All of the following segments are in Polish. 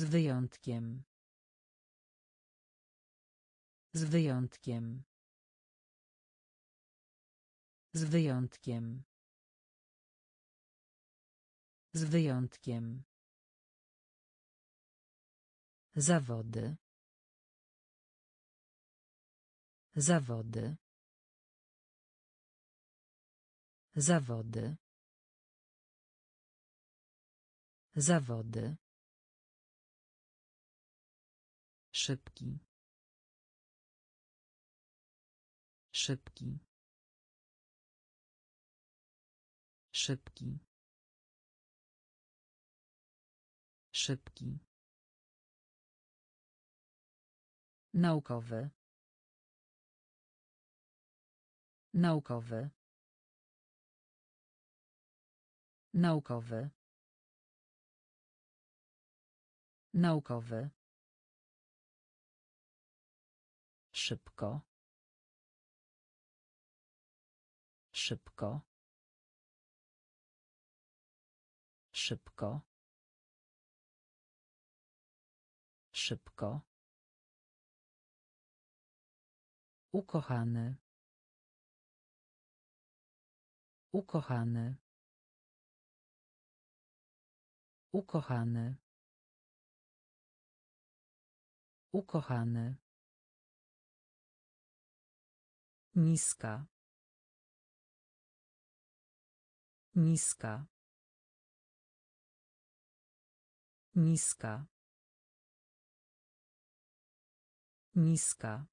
Z wyjątkiem. Z wyjątkiem. Z wyjątkiem. Z wyjątkiem. Zawody. Zawody. Zawody. Zawody. Szybki. Szybki. Szybki. Szybki. Naukowy. Naukowy. Naukowy. Naukowy. Szybko. Szybko. Szybko. Szybko. Ukochany. Ukochany. Ukochany. Ukochany. Niska. Niska. Niska. Niska.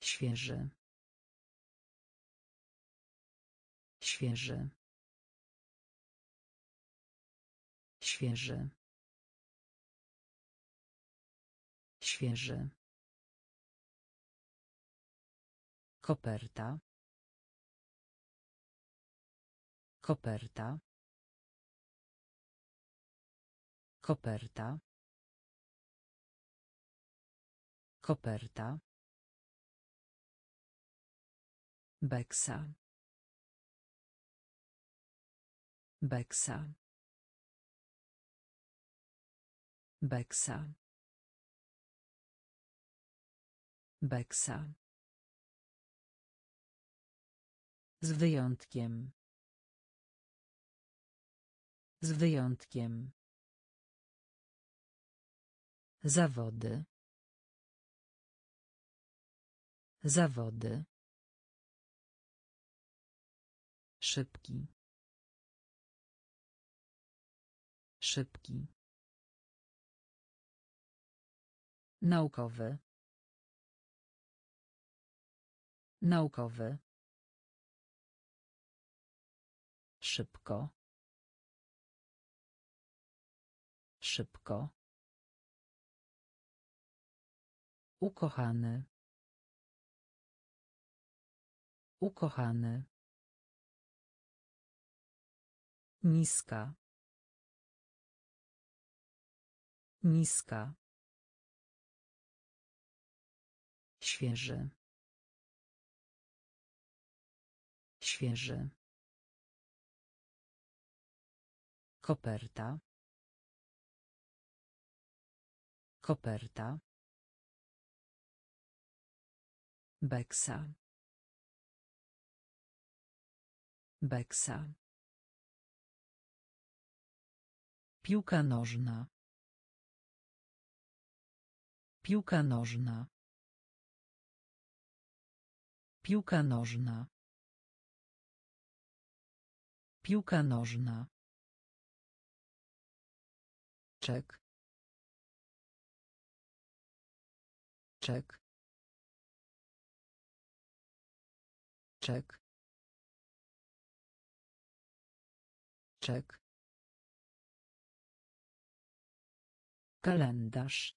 Świeży. Świeży. Świeży. Świeży. Koperta. Koperta. Koperta. Koperta. Beksa. Beksa. Beksa. Beksa. Z wyjątkiem. Z wyjątkiem. Zawody. Zawody. Szybki. Szybki. Naukowy. Naukowy. Szybko. Szybko. Ukochany. Ukochany. Niska. Niska. Świeży. Świeży. Koperta. Koperta. Beksa. Beksa. Piłka nożna. Piłka nożna. Piłka nożna. Piłka nożna. Czek. Czek. Czek. Czek. Kalendarz.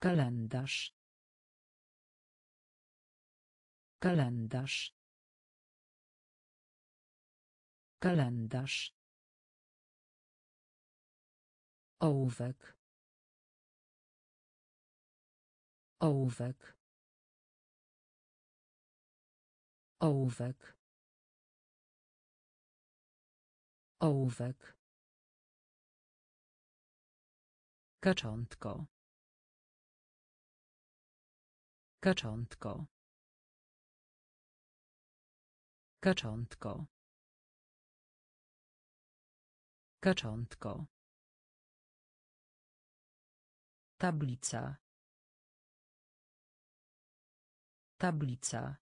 Kalendarz. Kalendarz. Kalendarz. Ołówek. Ołówek. Ołówek. Ołówek. Kaczątko. Kaczątko. Kaczątko. Kaczątko. Tablica. Tablica.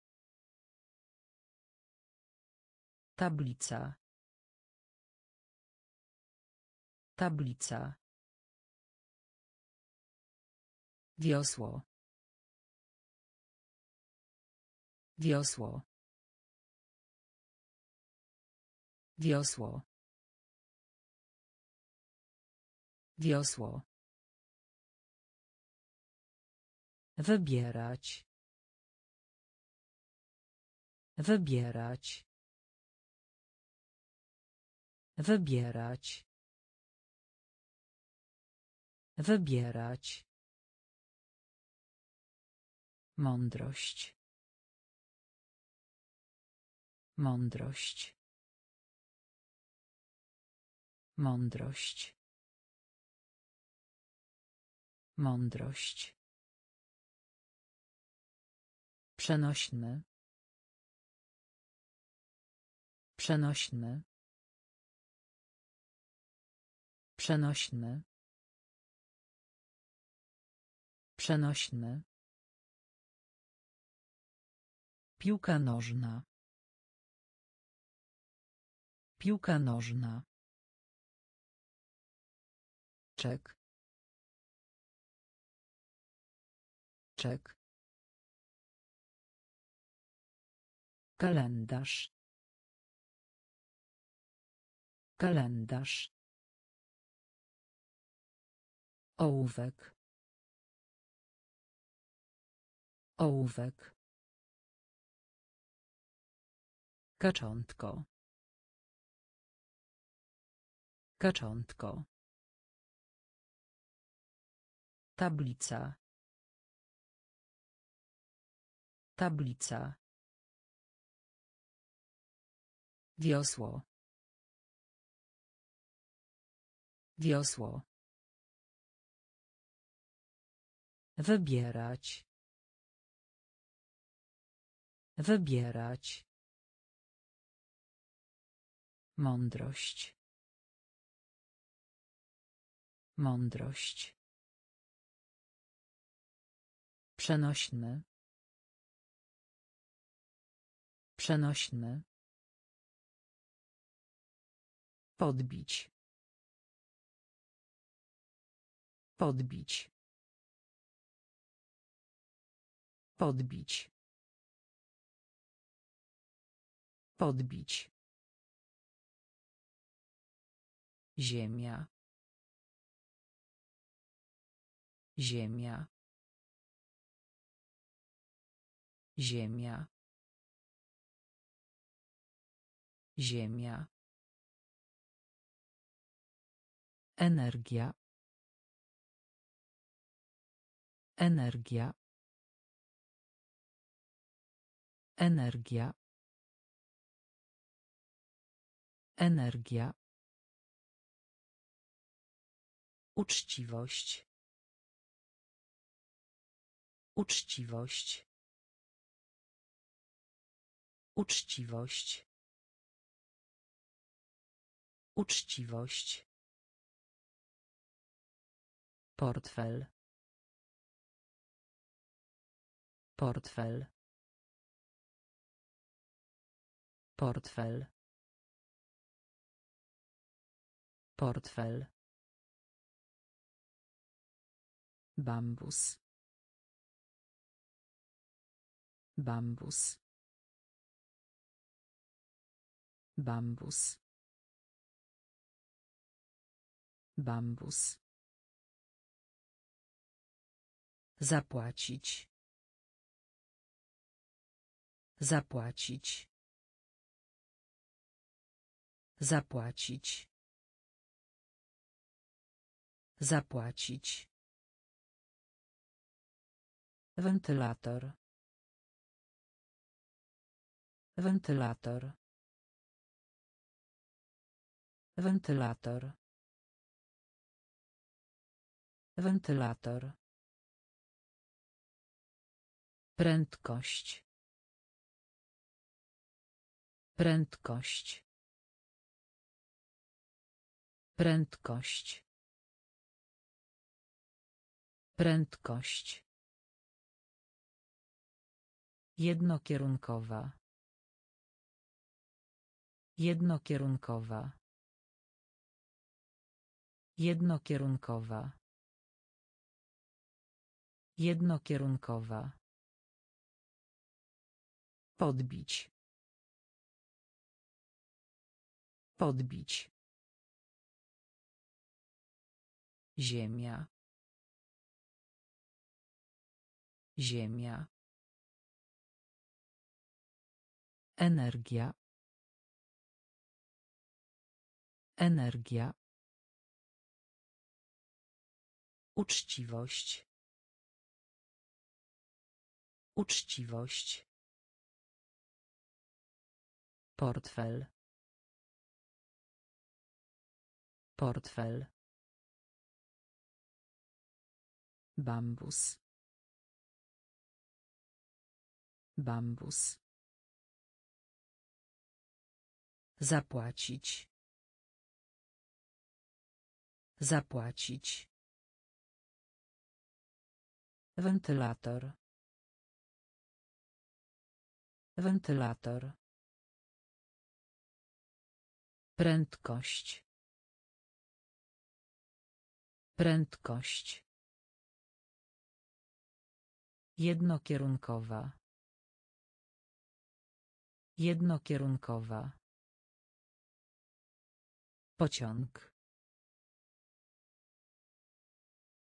Tablica. Tablica. Wiosło. Wiosło. Wiosło. Wiosło. Wybierać. Wybierać. Wybierać. Wybierać. Mądrość. Mądrość. Mądrość. Mądrość. Przenośny. Przenośny. Przenośny. Przenośny. Piłka nożna. Piłka nożna. Czek. Czek. Kalendarz. Kalendarz. Ołówek. Ołówek. Kaczątko. Kaczątko. Tablica. Tablica. Wiosło. Wiosło. Wybierać. Wybierać. Mądrość. Mądrość. Przenośny. Przenośny. Podbić. Podbić. Podbić. Podbić. Ziemia. Ziemia. Ziemia. Ziemia. Energia. Energia. Energia. Energia. Uczciwość. Uczciwość. Uczciwość. Uczciwość. Portfel. Portfel. Portfel. Portfel. Bambus. Bambus. Bambus. Bambus. Zapłacić. Zapłacić. Zapłacić. Zapłacić. Wentylator. Wentylator. Wentylator. Wentylator. Prędkość. Prędkość. Prędkość. Prędkość. Jednokierunkowa. Jednokierunkowa. Jednokierunkowa. Jednokierunkowa. Podbić. Podbić. Ziemia. Ziemia. Energia. Energia. Uczciwość. Uczciwość. Portfel. Portfel. Bambus. Bambus. Zapłacić. Zapłacić. Wentylator. Wentylator. Prędkość. Prędkość. Jednokierunkowa. Jednokierunkowa. Pociąg.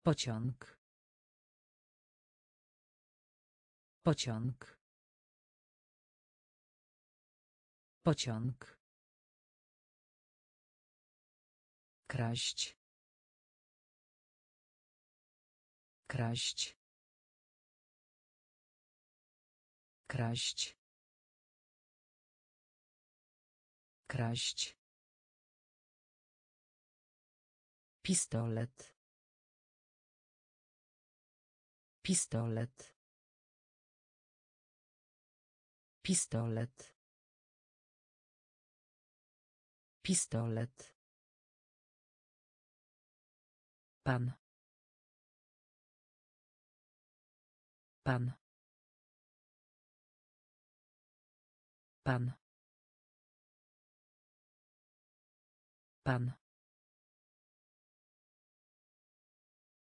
Pociąg. Pociąg. Pociąg. Kraść. Kraść. Kraść. Kraść. Pistolet. Pistolet. Pistolet. Pistolet. Pan. Pan. Pan. Pan.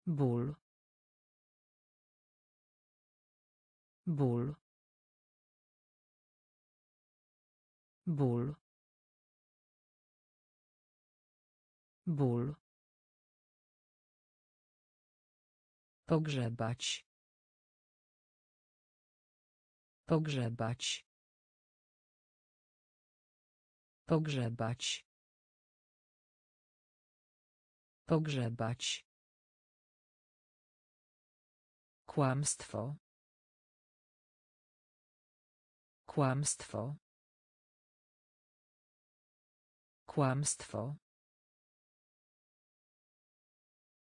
ból ból ból ból pogrzebać pogrzebać pogrzebać pogrzebać Kłamstwo. Kłamstwo. Kłamstwo.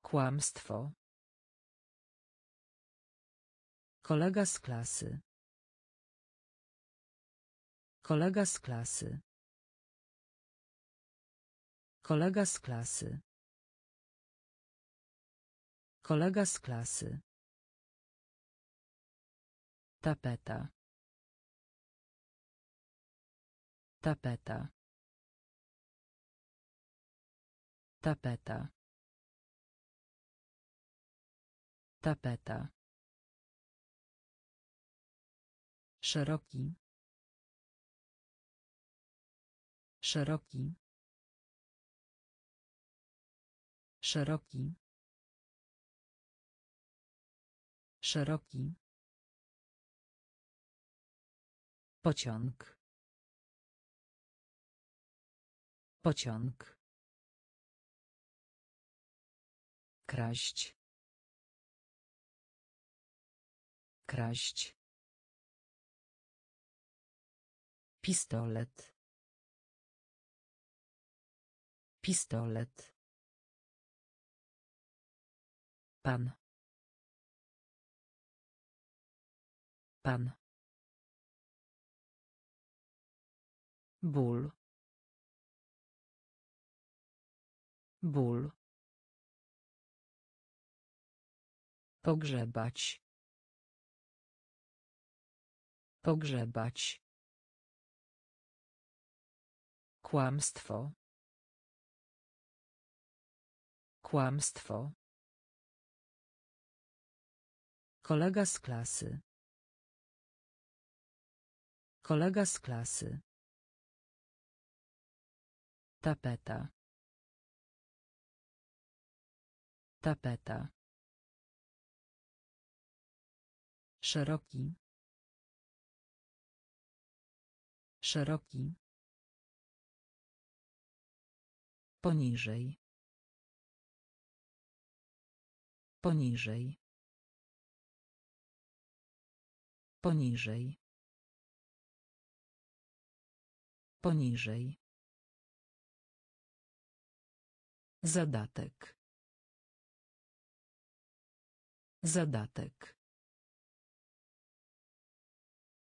Kłamstwo. Kolega z klasy. Kolega z klasy. Kolega z klasy. Kolega z klasy. Tapeta. Tapeta. Tapeta. Tapeta. Szeroki. Szeroki. Szeroki. Szeroki. Pociąg. Pociąg. Kraść. Kraść. Pistolet. Pistolet. Pan. Pan. Ból. Ból. Pogrzebać. Pogrzebać. Kłamstwo. Kłamstwo. Kolega z klasy. Kolega z klasy. Tapeta. Tapeta. Szeroki. Szeroki. Poniżej. Poniżej. Poniżej. Poniżej. Zadatek. Zadatek.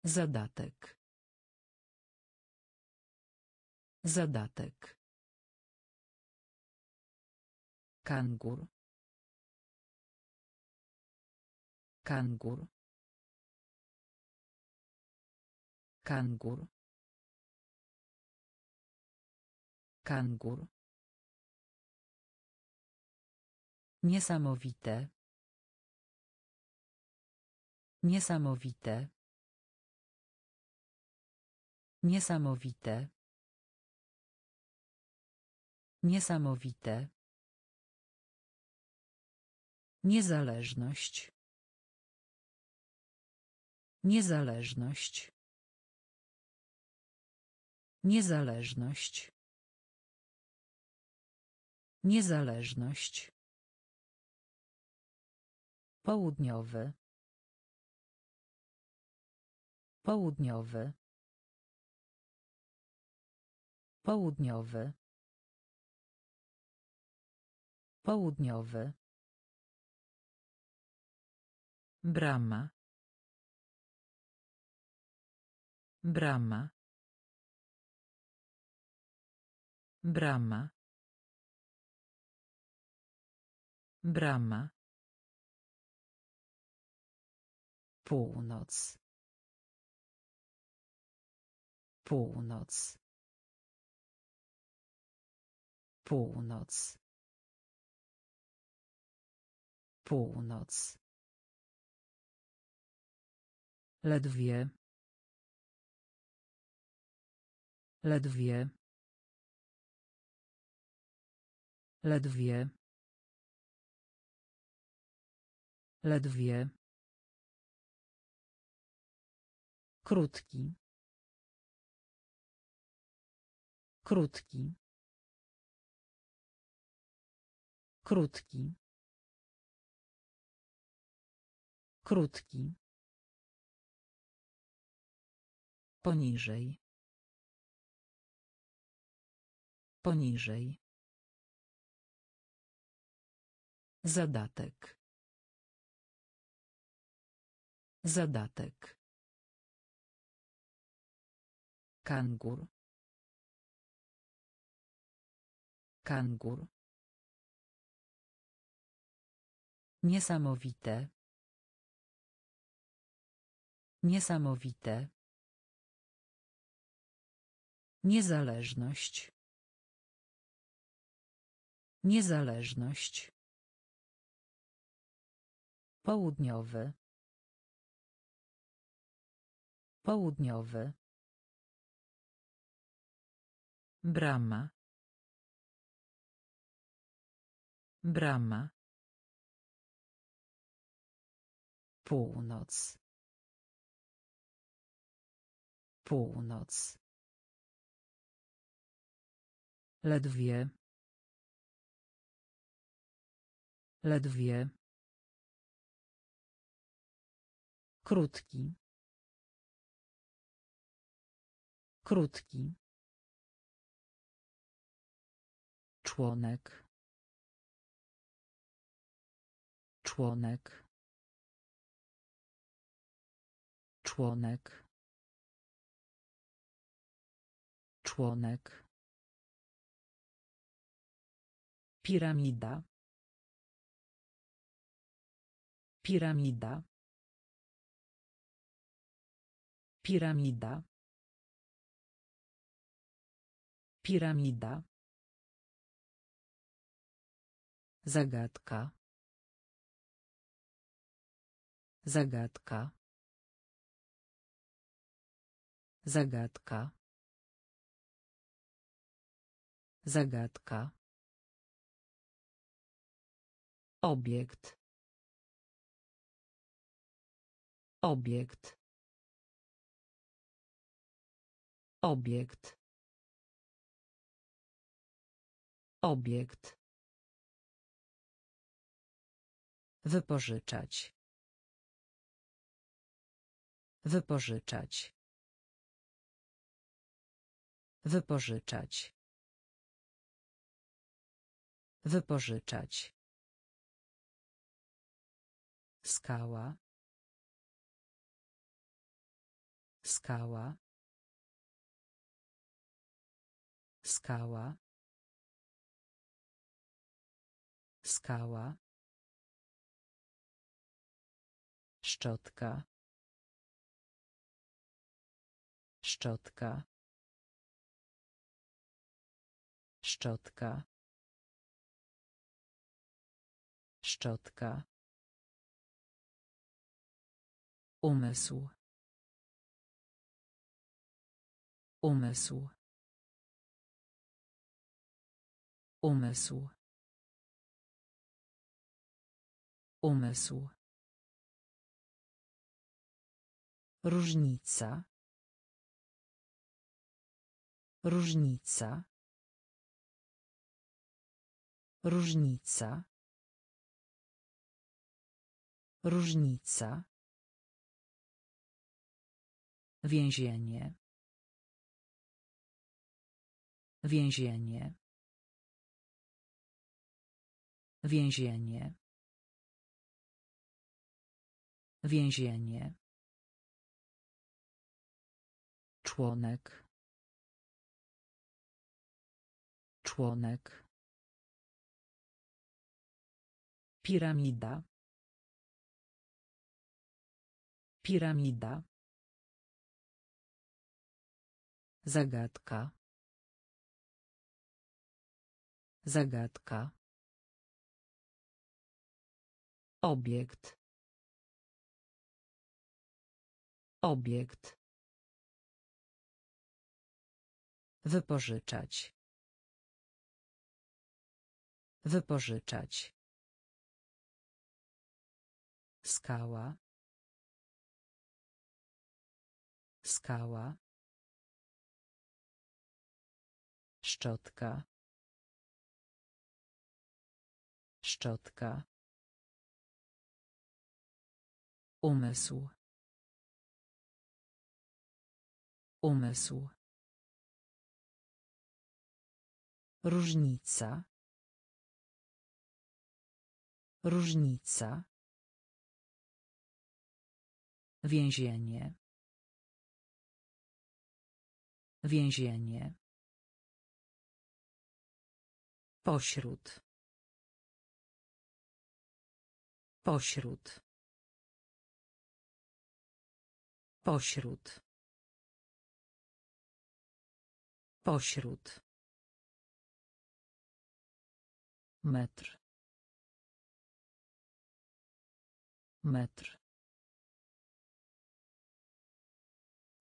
Zadatek. Zadatek. Kangur. Kangur. Kangur. Kangur. Niesamowite. Niesamowite. Niesamowite. Niesamowite. Niezależność. Niezależność. Niezależność. Niezależność. Południowy. Południowy. Południowy. Południowy. Brama. Brama. Brama. Brama. Północ. Północ. Północ. Północ. Ledwie. Ledwie. Ledwie. Ledwie. Krótki. Krótki. Krótki. Krótki. Poniżej. Poniżej. Zadatek. Zadatek. Kangur. Kangur. Niesamowite. Niesamowite. Niezależność. Niezależność. Południowy. Południowy. Brama. Brama. Północ. Północ. Ledwie. Ledwie. Krótki. Krótki. Członek. Członek. Członek. Członek. Piramida. Piramida. Piramida. Piramida. Zagadka. Zagadka. Zagadka. Zagadka. Obiekt. Obiekt. Obiekt. Obiekt. Wypożyczać. Wypożyczać. Wypożyczać. Wypożyczać. Skała. Skała. Skała. Skała. Szczotka. Szczotka. Szczotka. Szczotka. Umysł. Umysł. Umysł. Umysł. Różnica. Różnica. Różnica. Różnica. Więzienie. Więzienie. Więzienie. Więzienie. Członek. Członek. Piramida. Piramida. Zagadka. Zagadka. Obiekt. Obiekt. Wypożyczać. Wypożyczać. Skała. Skała. Szczotka. Szczotka. Umysł. Umysł. Różnica. Różnica. Więzienie. Więzienie. Pośród. Pośród. Pośród. Pośród. Metr. Metr.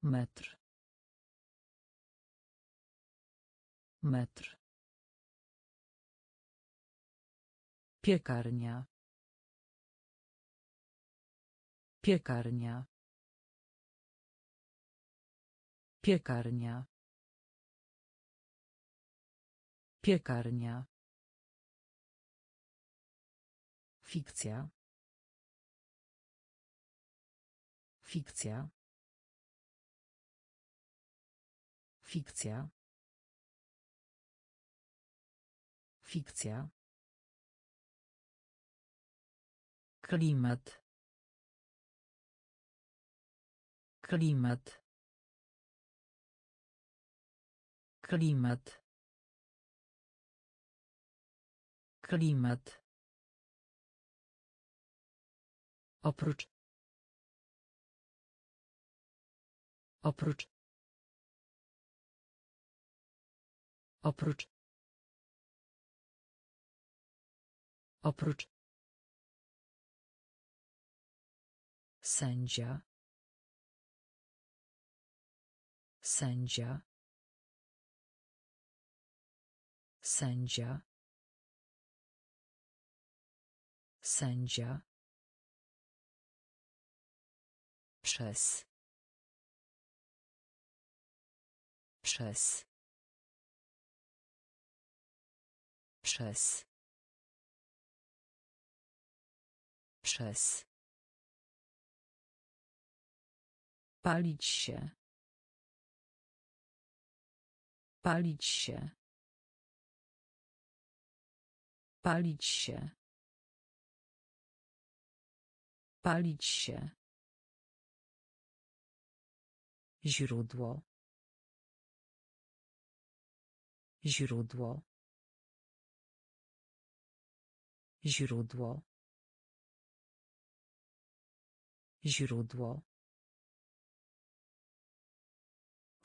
Metr. Metr. Piekarnia. Piekarnia. Piekarnia. Piekarnia. Fikcja. Fikcja. Fikcja. Fikcja. Klimat. Klimat. Klimat. Klimat. Oprócz. Oprócz. Oprócz. Oprócz. Sędzia. Sędzia. Sędzia. Sędzia. Przez. Przez. Przez. Przez. Palić się. Palić się. Palić się. Palić się. Źródło. Źródło. Źródło. Źródło.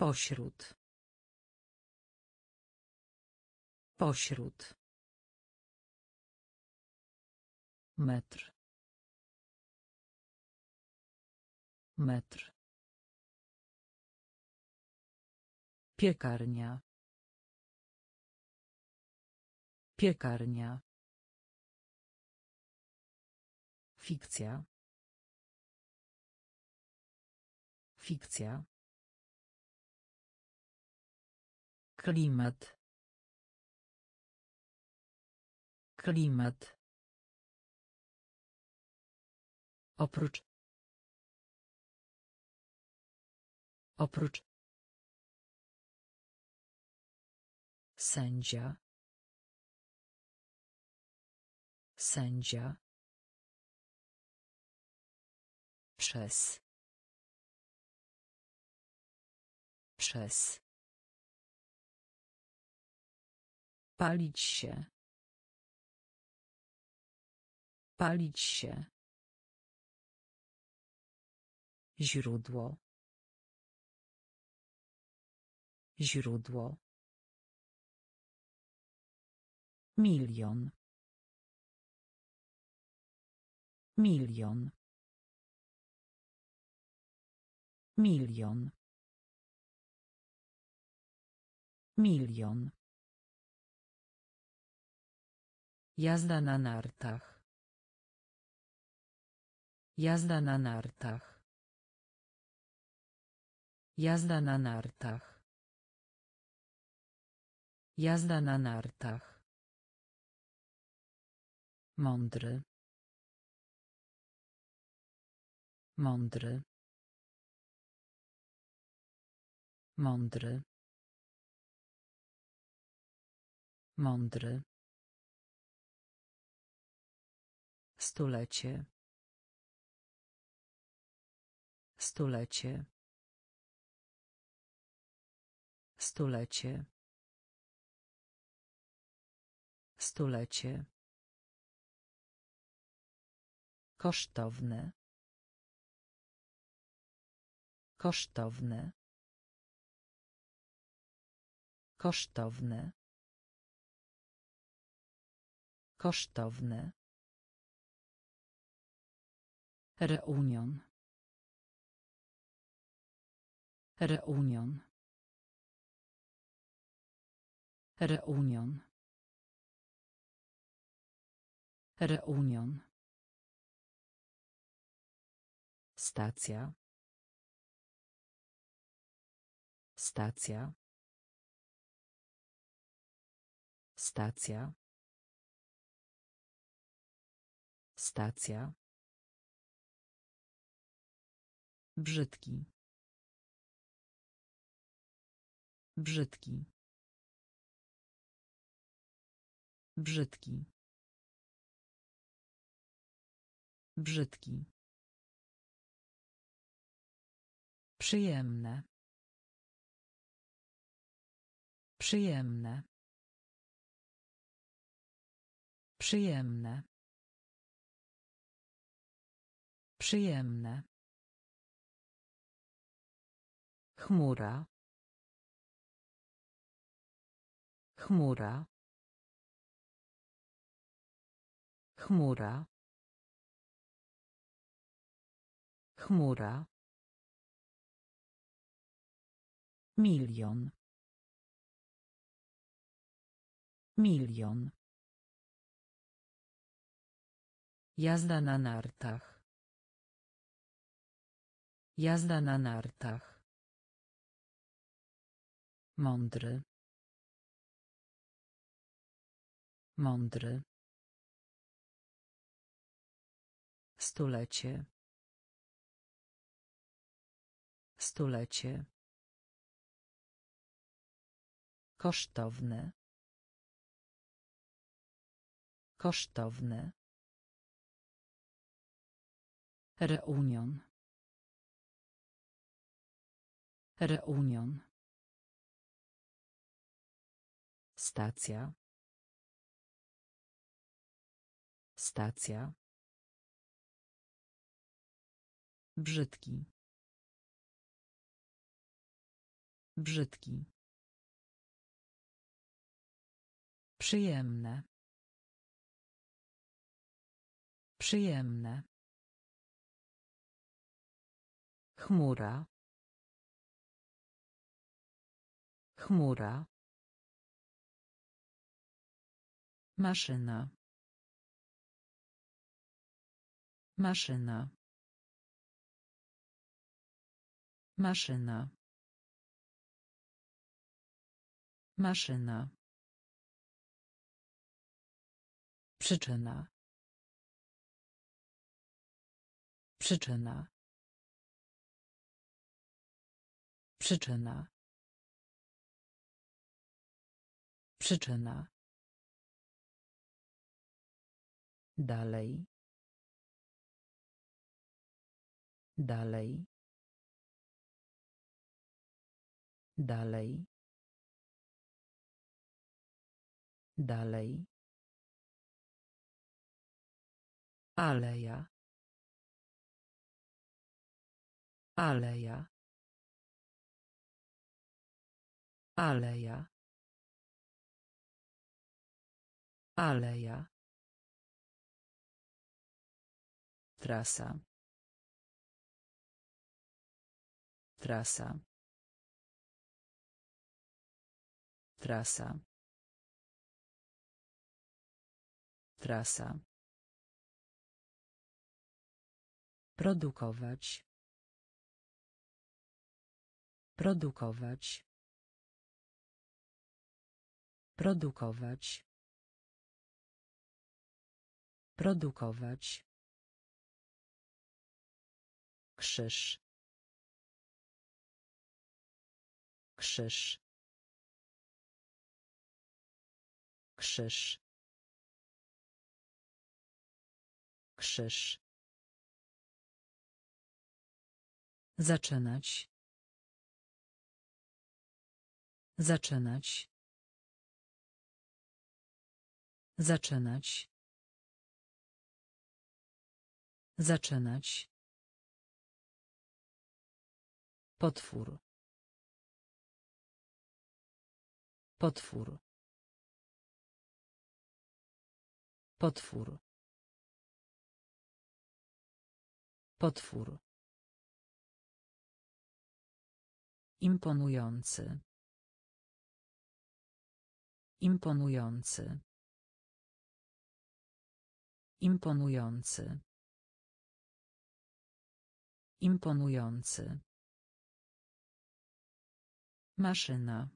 Pośród. Pośród. Metr. Metr. Piekarnia. Piekarnia. Fikcja. Fikcja. Klimat. Klimat. Oprócz. Oprócz. Sędzia. Sędzia. Przez. Przez. Palić się. Palić się. Źródło. Źródło. Milion. Milion. Milion. Milion. Jazda na nartach. Jazda na nartach. Jazda na nartach. Jazda na nartach. Mądry. Mądry. Mądry. Mądry. Stulecie. Stulecie. Stulecie. Stulecie. Kosztowne. Kosztowne. Kosztowne. Kosztowne. Reunion. Reunion. Reunion. Reunion. Stacja. Stacja. Stacja. Stacja. Brzydki. Brzydki. Brzydki. Brzydki. Przyjemne. Przyjemne. Przyjemne. Przyjemne. Chmura. Chmura. Chmura. Chmura. Milion. Milion. Jazda na nartach. Jazda na nartach. Mądry. Mądry. Stulecie. Stulecie. Kosztowne. Kosztowne. Reunion. Reunion. Stacja. Stacja. Brzydki. Brzydki. Przyjemne. Przyjemne. Chmura. Chmura. Maszyna. Maszyna. Maszyna. Maszyna. Przyczyna. Przyczyna. Przyczyna. Przyczyna. Dalej. Dalej. Dalej. Dalej. Aleja. Aleja. Aleja. Aleja. Trasa. Trasa. Trasa. Trasa. Produkować. Produkować. Produkować. Produkować. Krzyż. Krzyż. Krzyż. Krzyż. Zaczynać. Zaczynać. Zaczynać. Zaczynać. Potwór. Potwór. Potwór. Potwór. Imponujący. Imponujący. Imponujący. Imponujący. Maszyna.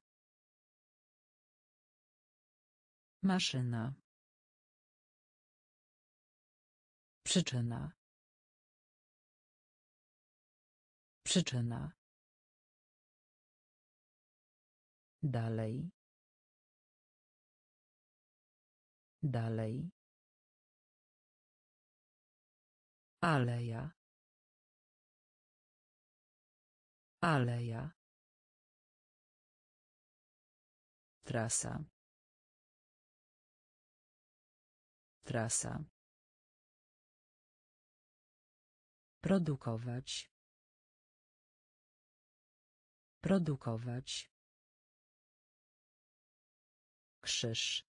Maszyna. Przyczyna. Przyczyna. Dalej. Dalej. Aleja. Aleja. Trasa. Trasa. Produkować. Produkować. Krzyż.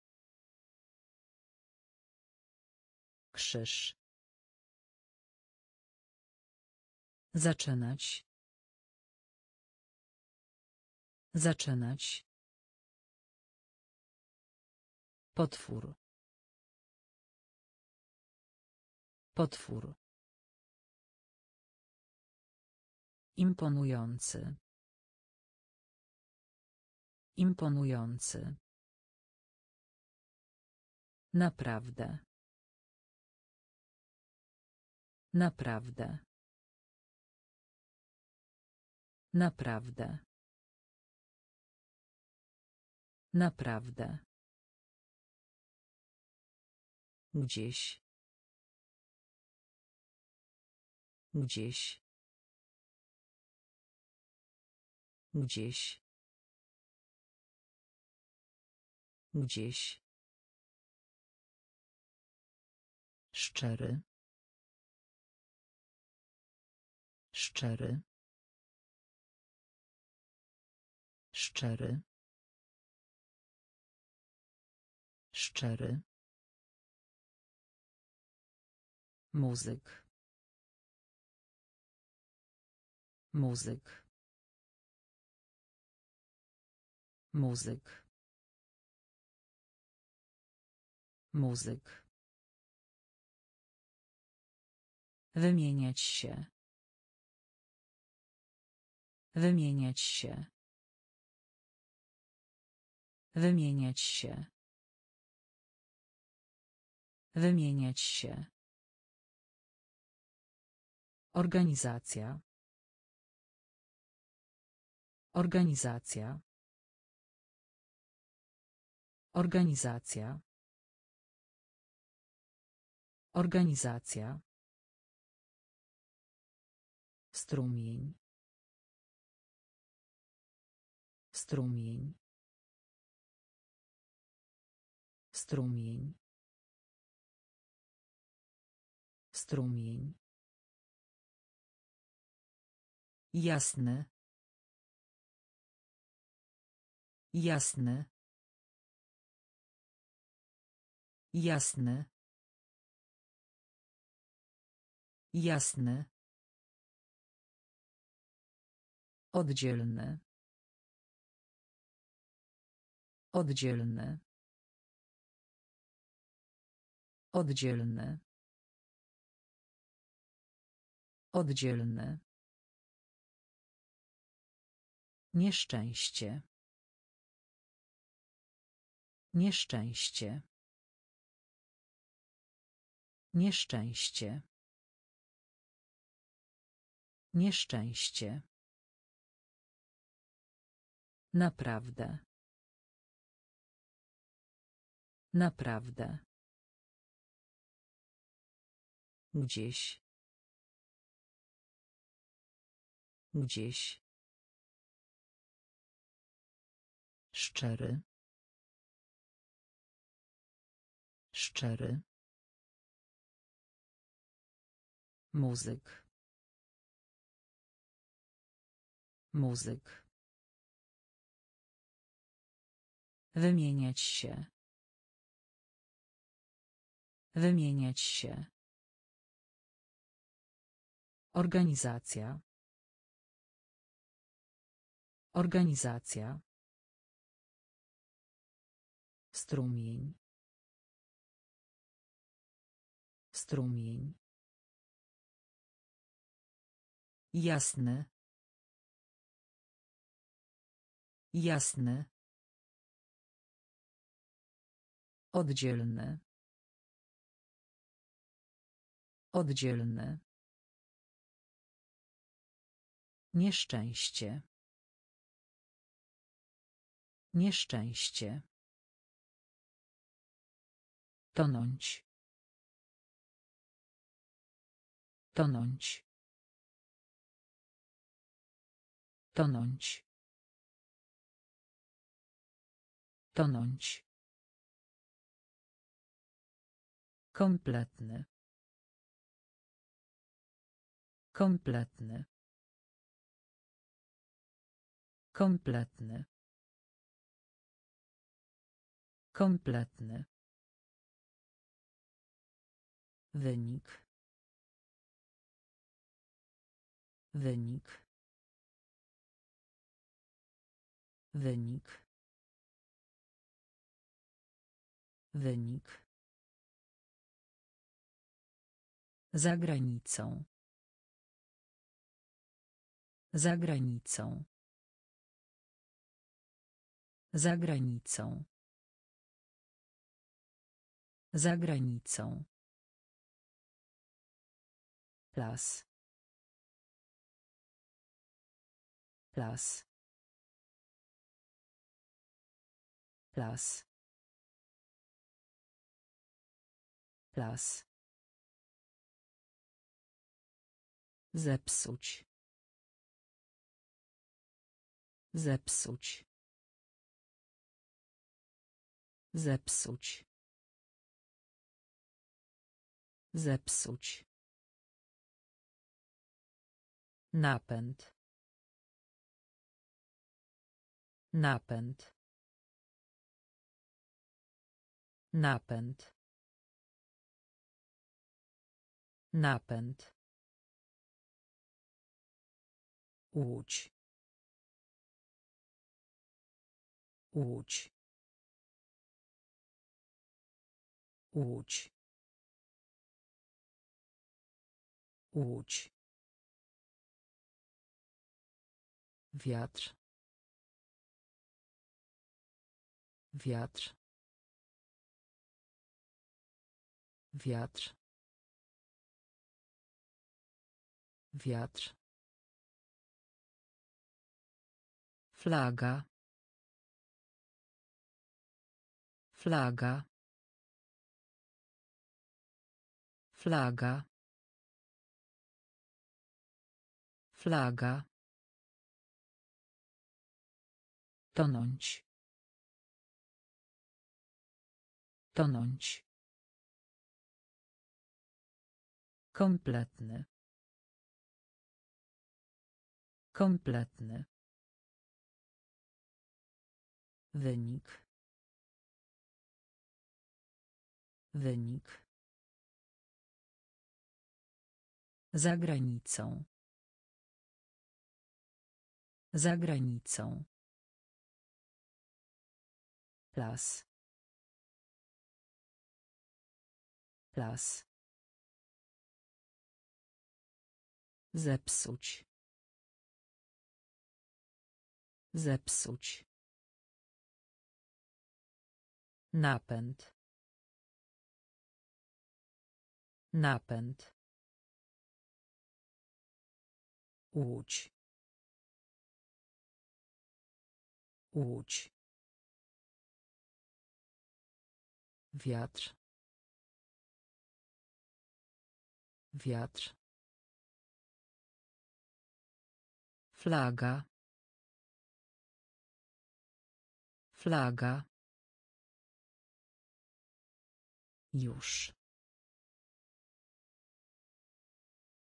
Krzyż. Zaczynać. Zaczynać. Potwór. Potwór. Imponujący. Imponujący. Naprawdę. Naprawdę. Naprawdę. Naprawdę. Gdzieś. Gdzieś. Gdzieś. Gdzieś. Szczery. Szczery. Szczery. Szczery. Muzyk. Muzyk. Muzyk. Muzyk. Wymieniać się. Wymieniać się. Wymieniać się. Wymieniać się. Organizacja. Organizacja. Organizacja. Organizacja. Strumień. Strumień. Strumień. Strumień. Jasny. Jasny. Jasny. Jasny. Oddzielny. Oddzielny. Oddzielny. Oddzielny. Nieszczęście. Nieszczęście. Nieszczęście. Nieszczęście. Naprawdę. Naprawdę. Gdzieś. Gdzieś. Szczery. Szczery. Muzyk. Muzyk. Wymieniać się. Wymieniać się. Organizacja. Organizacja. Strumień. Strumień. Jasny. Jasny. Oddzielny. Oddzielny. Nieszczęście. Nieszczęście. Tonąć. Tonąć. Tonąć. Tonąć. Kompletny. Kompletny. Kompletny. Kompletny. Wynik. Wynik. Wynik. Wynik. Za granicą. Za granicą. Za granicą. Za granicą. Las. Las. Las. Las. Zepsuć. Zepsuć. Zepsuć. Zepsuć. Napęd. Napęd. Napęd. Napęd. Łódź. Łódź. Łódź. Łódź. Wiatr. Wiatr. Wiatr. Wiatr. Flaga. Flaga. Flaga. Flaga. Tonąć. Tonąć. Kompletny. Kompletny. Wynik. Wynik. Za granicą. Za granicą. Las. Las. Zepsuć. Zepsuć. Napęd. Napęd. Łódź. Łódź. Wiatr. Wiatr. Flaga. Flaga. Już.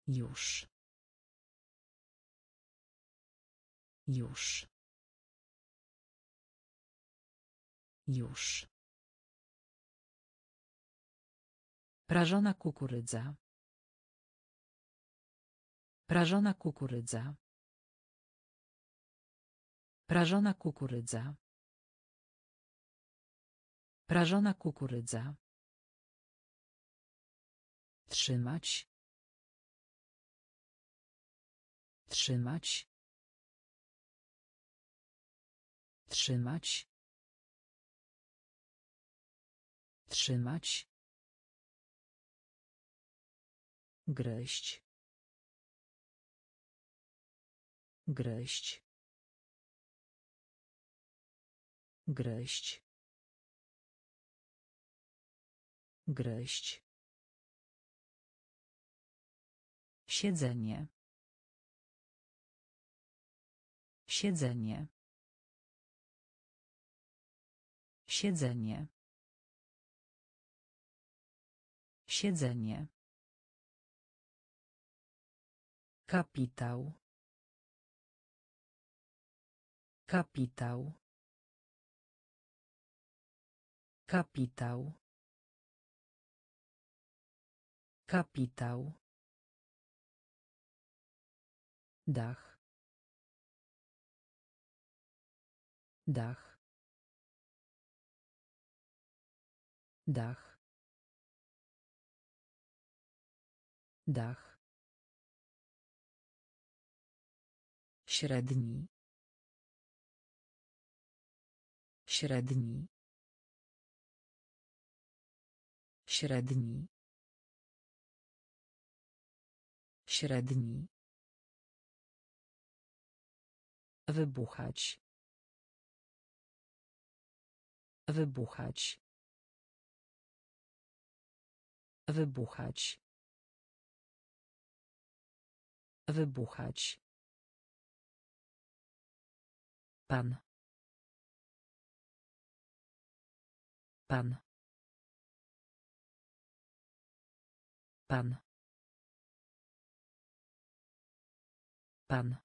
Już. Już. Już. Prażona kukurydza. Prażona kukurydza. Prażona kukurydza. Prażona kukurydza. Trzymać. Trzymać. Trzymać. Trzymać. Gryźć. Gryźć. Gryźć. Gryźć. Siedzenie. Siedzenie. Siedzenie. Siedzenie. Kapitał. Kapitał. Kapitał. Kapitał. Dach. Dach. Dach. Dach. Średni. Średni. Średni. Średni. Wybuchać. Wybuchać. Wybuchać. Wybuchać. Pan. Pan. Pan. Pan.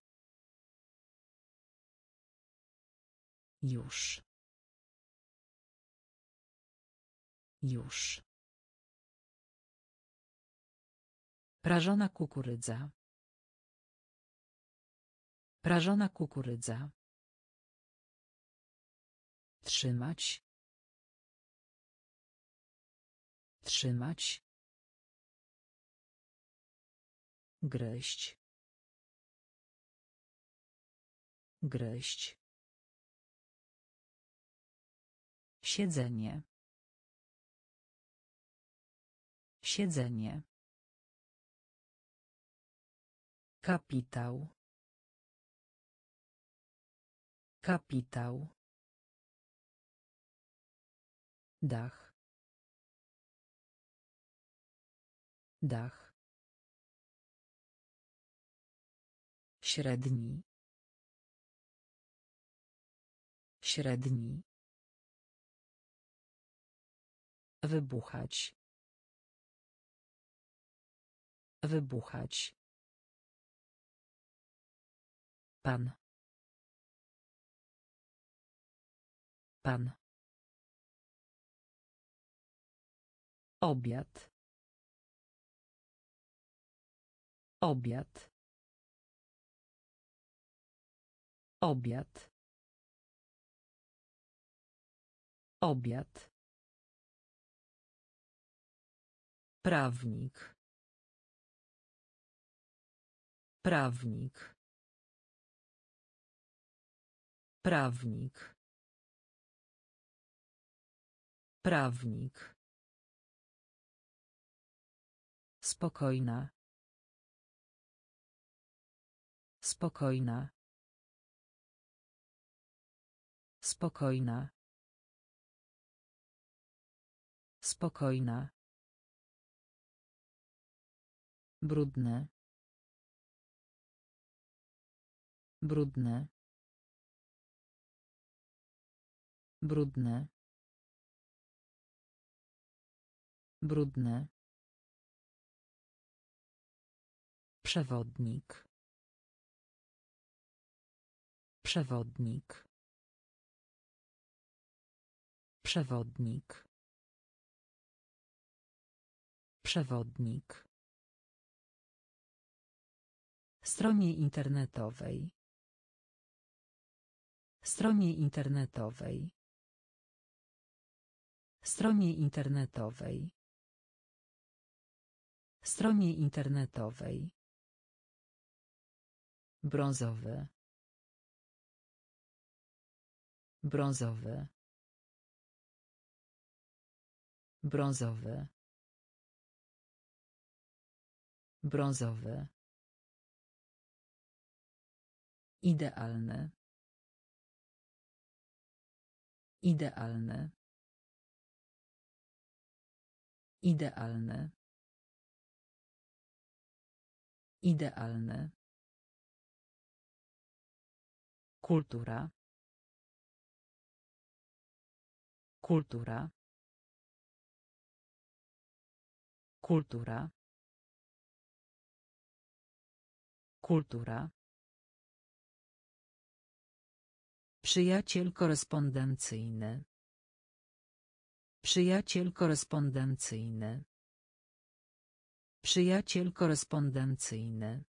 Już. Już. Prażona kukurydza. Prażona kukurydza. Trzymać. Trzymać. Gryźć. Gryźć. Siedzenie. Siedzenie. Kapitał. Kapitał. Dach. Dach. Średni. Średni. Wybuchać. Wybuchać. Pan. Pan. Obiad. Obiad. Obiad. Obiad. Prawnik. Prawnik. Prawnik. Prawnik. Spokojna. Spokojna. Spokojna. Spokojna. Brudne. Brudne. Brudne. Brudne. Przewodnik. Przewodnik. Przewodnik. Przewodnik. Stronie internetowej. Stronie internetowej. Stronie internetowej. Stronie internetowej. Brązowy. Brązowy. Brązowy. Brązowy. Idealne. Idealne. Idealne. Idealne. Kultura. Kultura. Kultura. Kultura. Przyjaciel korespondencyjny. Przyjaciel korespondencyjny. Przyjaciel korespondencyjny.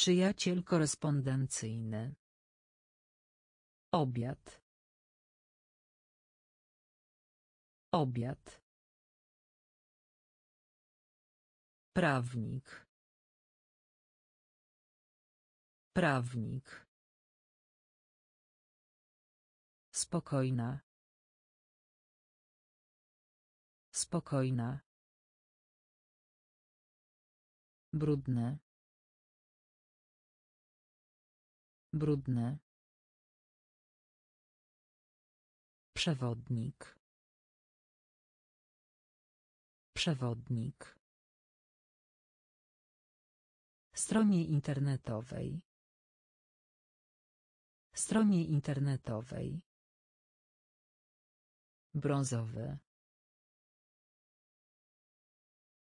Przyjaciel korespondencyjny. Obiad. Obiad. Prawnik. Prawnik. Spokojna. Spokojna. Brudne. Brudne. Przewodnik. Przewodnik. Stronie internetowej. Stronie internetowej. Brązowy.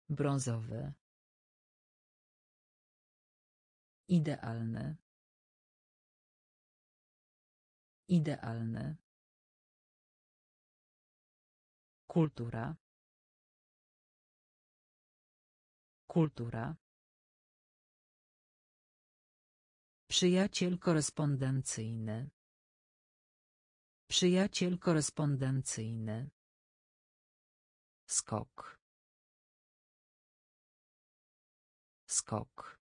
Brązowy. Idealne. Idealne. Kultura. Kultura. Przyjaciel korespondencyjny. Przyjaciel korespondencyjny. Skok. Skok.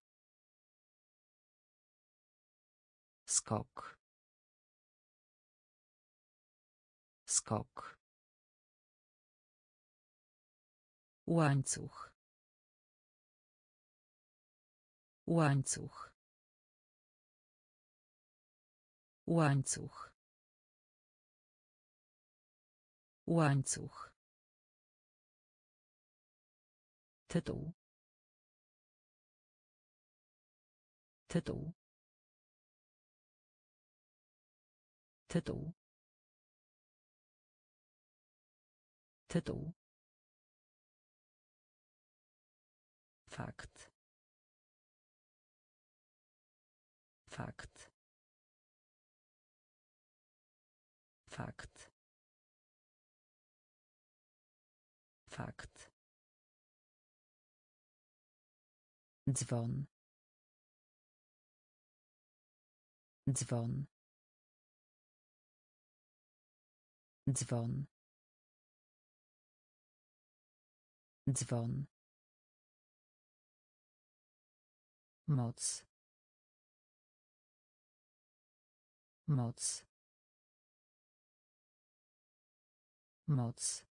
Skok. Skok. Łańcuch. Łańcuch. Łańcuch. Łańcuch. Tytuł. Tytuł. Tytuł. Tytuł. Fakt. Fakt. Fakt. Fakt. Dzwon. Dzwon. Dzwon. Dzwon. Moc. Moc. Moc.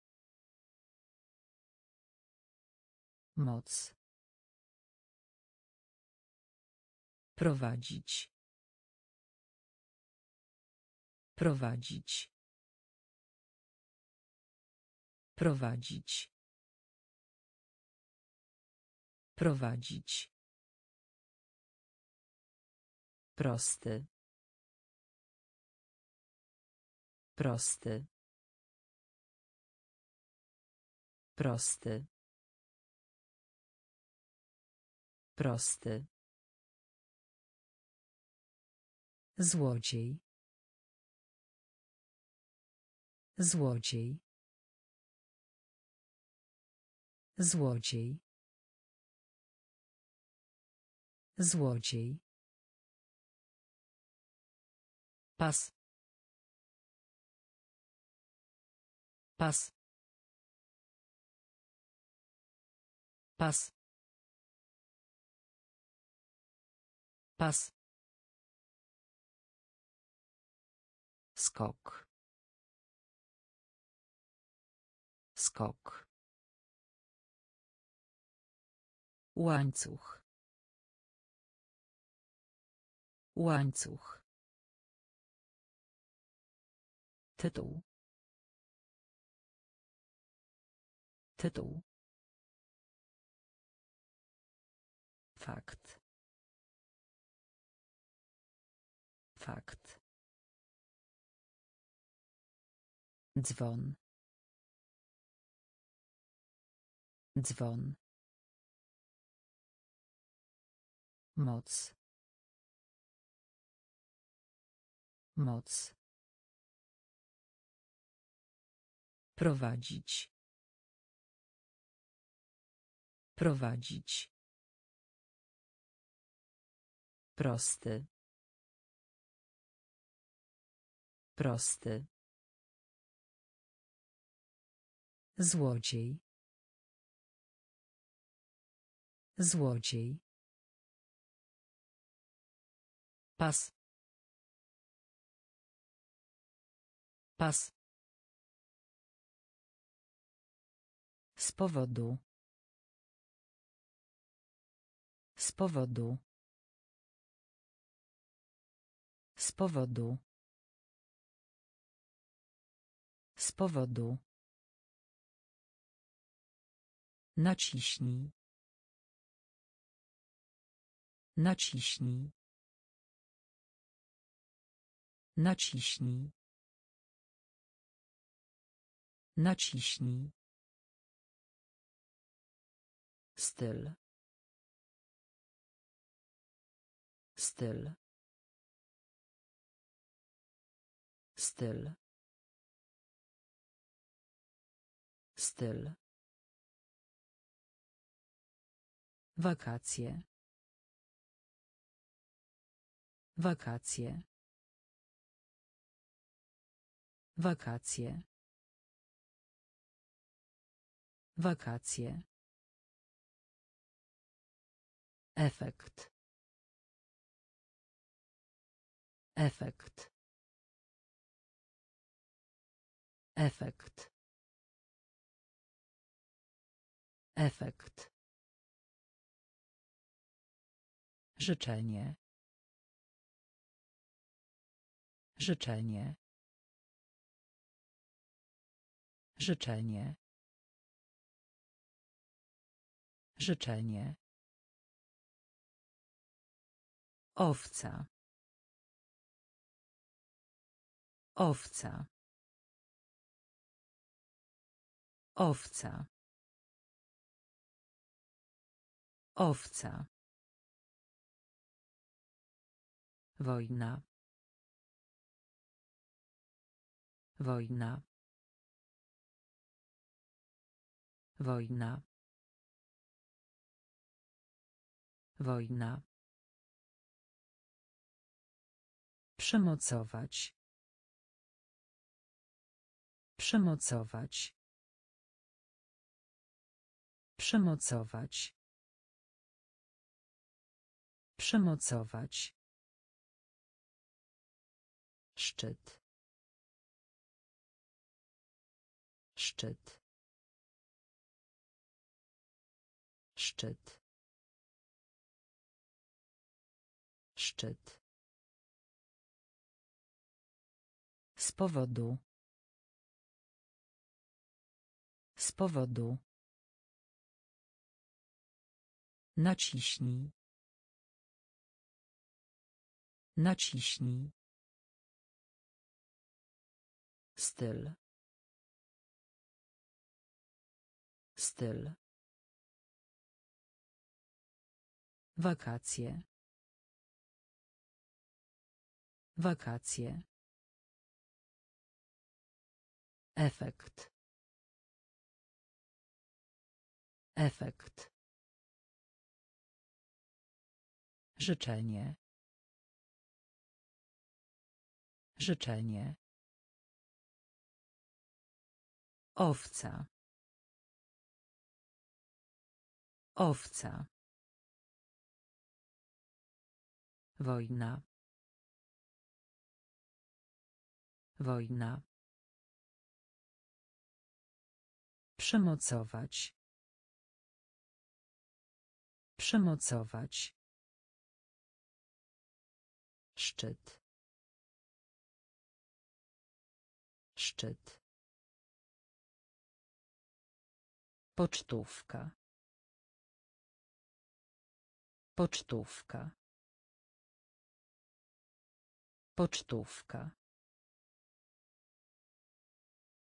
Moc. Prowadzić. Prowadzić. Prowadzić. Prowadzić. Prosty. Prosty. Prosty. Prosty. Złodziej. Złodziej. Złodziej. Złodziej. Pas. Pas. Pas. Pas. Skok. Skok. Łańcuch. Łańcuch. Tytuł. Tytuł. Fakt. Fakt. Dzwon. Dzwon. Moc. Moc. Prowadzić. Prowadzić. Prosty. Prosty. Złodziej. Złodziej. Pas. Pas. Z powodu. Z powodu. Z powodu. Z powodu. Naciśnij. Naciśnij. Naciśnij. Naciśnij. Styl. Styl. Styl. Styl. Wakacje. Wakacje. Wakacje. Wakacje. Efekt. Efekt. Efekt. Efekt. Życzenie. Życzenie. Życzenie. Życzenie. Owca. Owca. Owca. Owca. Wojna. Wojna. Wojna. Wojna. Przemocować. Przemocować. Przemocować. Przemocować. Szczyt. Szczyt. Szczyt. Szczyt. Z powodu. Z powodu. Naciśnij. Naciśnij. Styl. Styl. Wakacje. Wakacje. Efekt. Efekt. Życzenie. Życzenie. Owca. Owca. Wojna. Wojna. Przemocować. Przemocować. Szczyt. Szczyt. Pocztówka. Pocztówka. Pocztówka.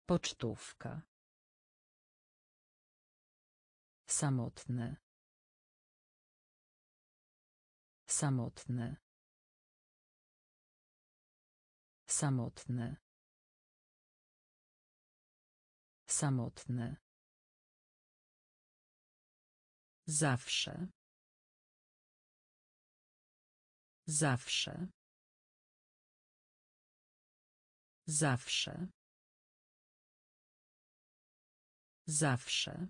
Pocztówka. Samotny. Samotny. Samotny. Samotny. Zawsze. Zawsze. Zawsze. Zawsze.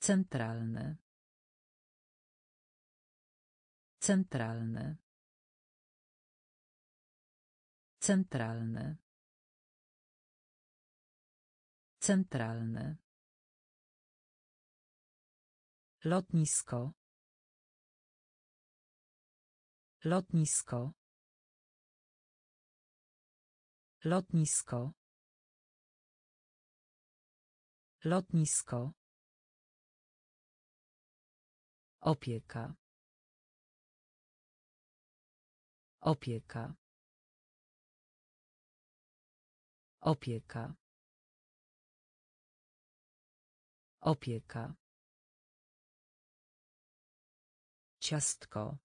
Centralny. Centralny. Centralny. Centralny. Lotnisko. Lotnisko. Lotnisko. Lotnisko. Opieka. Opieka. Opieka. Opieka. Ciastko.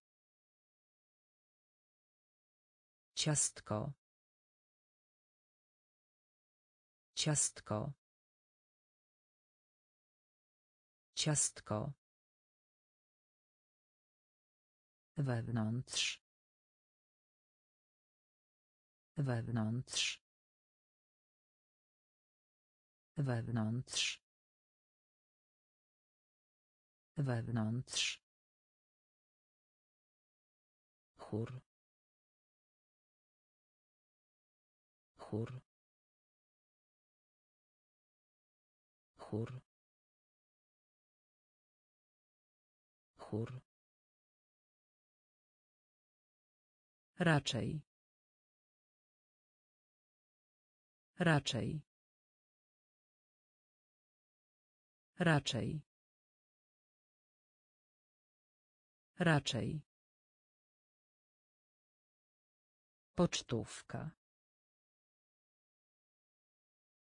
Ciastko. Ciastko. Ciastko. Wewnątrz. Wewnątrz. Wewnątrz. Wewnątrz. Chór. Chór. Chór. Chór. Raczej. Raczej. Raczej. Raczej. Pocztówka.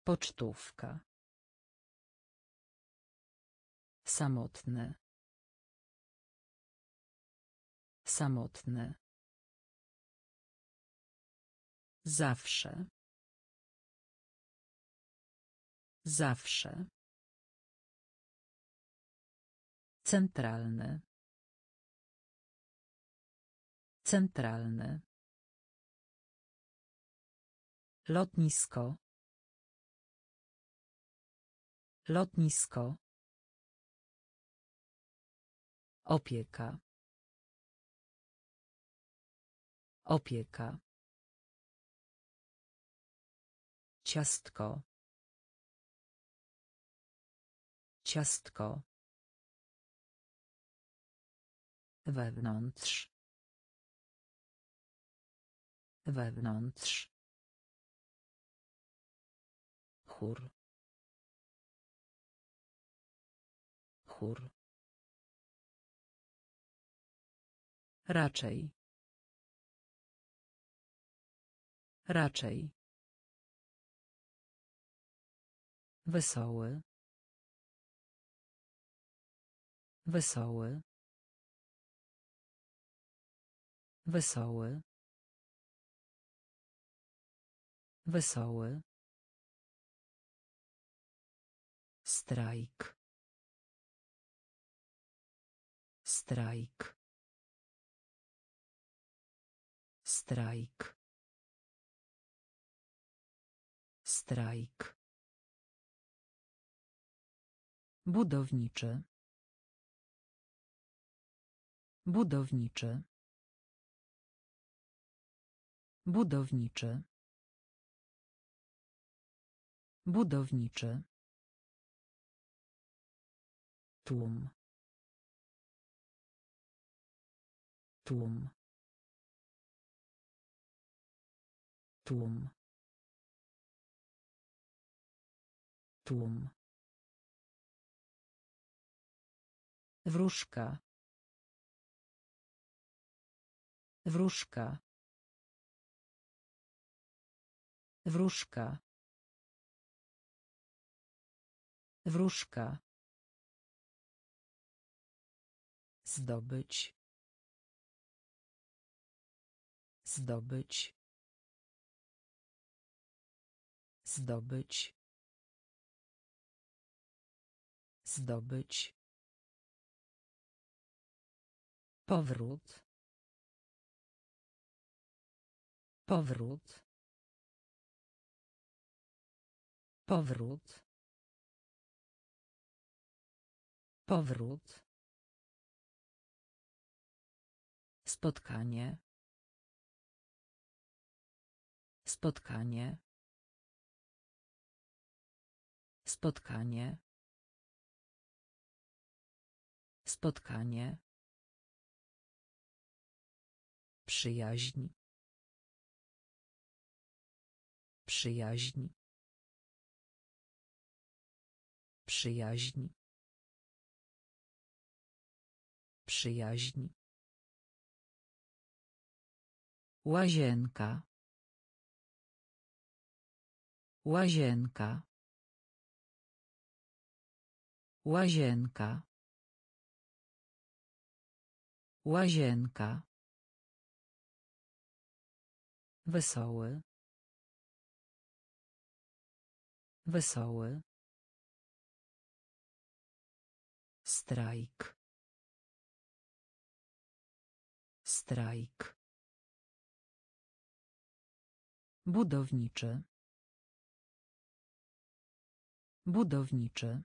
Pocztówka. Samotny. Samotny. Zawsze. Zawsze. Centralny. Centralny. Lotnisko. Lotnisko. Opieka. Opieka. Ciastko. Ciastko. Wewnątrz. Wewnątrz. Chór. Chór. Raczej. Raczej. Wesoły. Wesoły. Wesoły. Wesoły. Strajk. Strajk. Strajk. Strajk. Budowniczy. Budowniczy. Budowniczy. Budowniczy. Tłum. Tłum. Tłum. Tłum. Wróżka. Wróżka. Wróżka. Wróżka. Zdobyć. Zdobyć. Zdobyć. Zdobyć. Powrót. Powrót. Powrót. Powrót. Spotkanie. Spotkanie. Spotkanie. Spotkanie. Przyjaźń. Przyjaźń. Przyjaźń. Przyjaźń. Łazienka. Łazienka. Łazienka. Łazienka. Wesoły. Wesoły. Strajk. Strajk. Budowniczy. Budowniczy.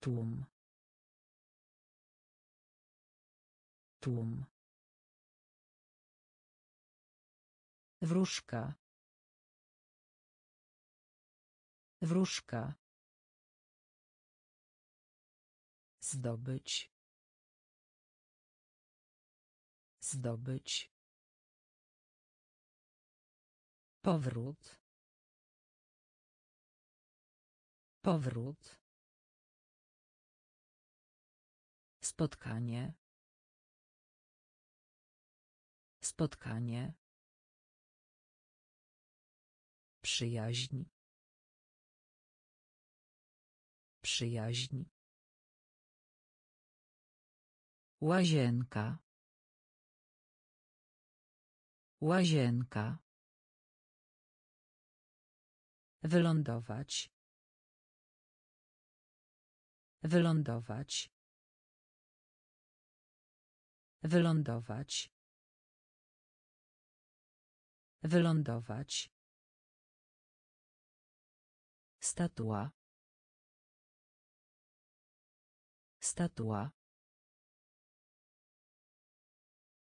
Tłum. Tłum. Wróżka. Wróżka. Zdobyć. Zdobyć. Powrót. Powrót. Spotkanie. Spotkanie. Przyjaźń. Przyjaźń. Łazienka. Łazienka. Wylądować. Wylądować. Wylądować. Wylądować. Statua. Statua.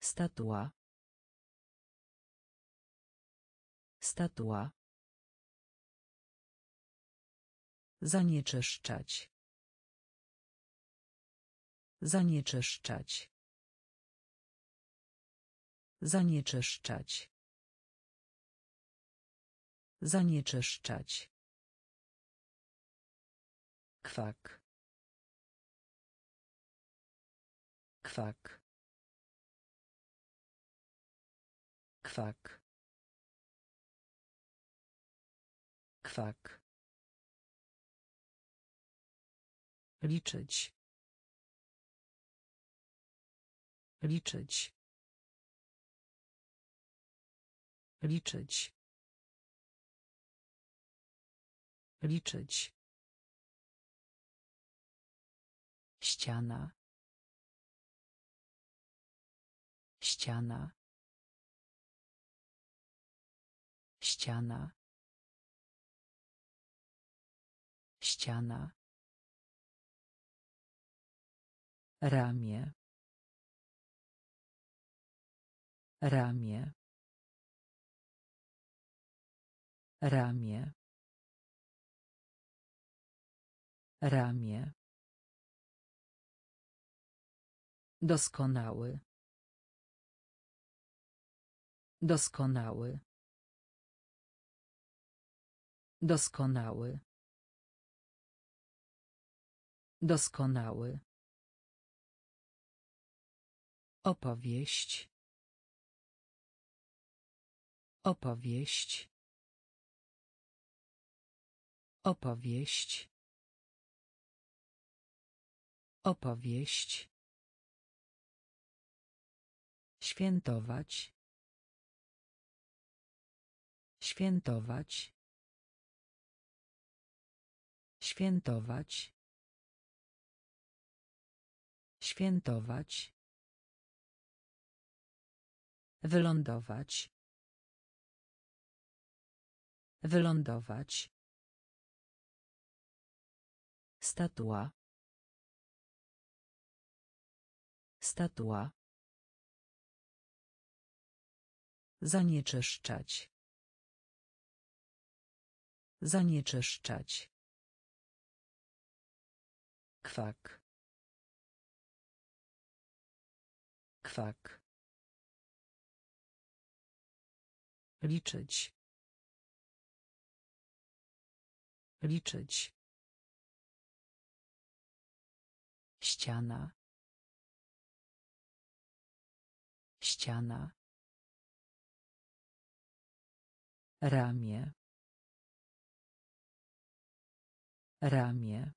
Statua. Statua. Zanieczyszczać. Zanieczyszczać. Zanieczyszczać. Zanieczyszczać. Kwak. Kwak. Kwak. Kwak. Liczyć. Liczyć. Liczyć. Liczyć. Ściana. Ściana. Ściana. Ściana. Ramię. Ramię. Ramię. Ramię. Doskonały. Doskonały. Doskonały. Doskonały. Opowieść. Opowieść. Opowieść. Opowieść. Świętować. Świętować. Świętować. Świętować. Wylądować. Wylądować. Statua. Statua. Zanieczyszczać. Zanieczyszczać. Kwak. Kwak. Liczyć. Liczyć. Ściana. Ściana. Ramię. Ramię.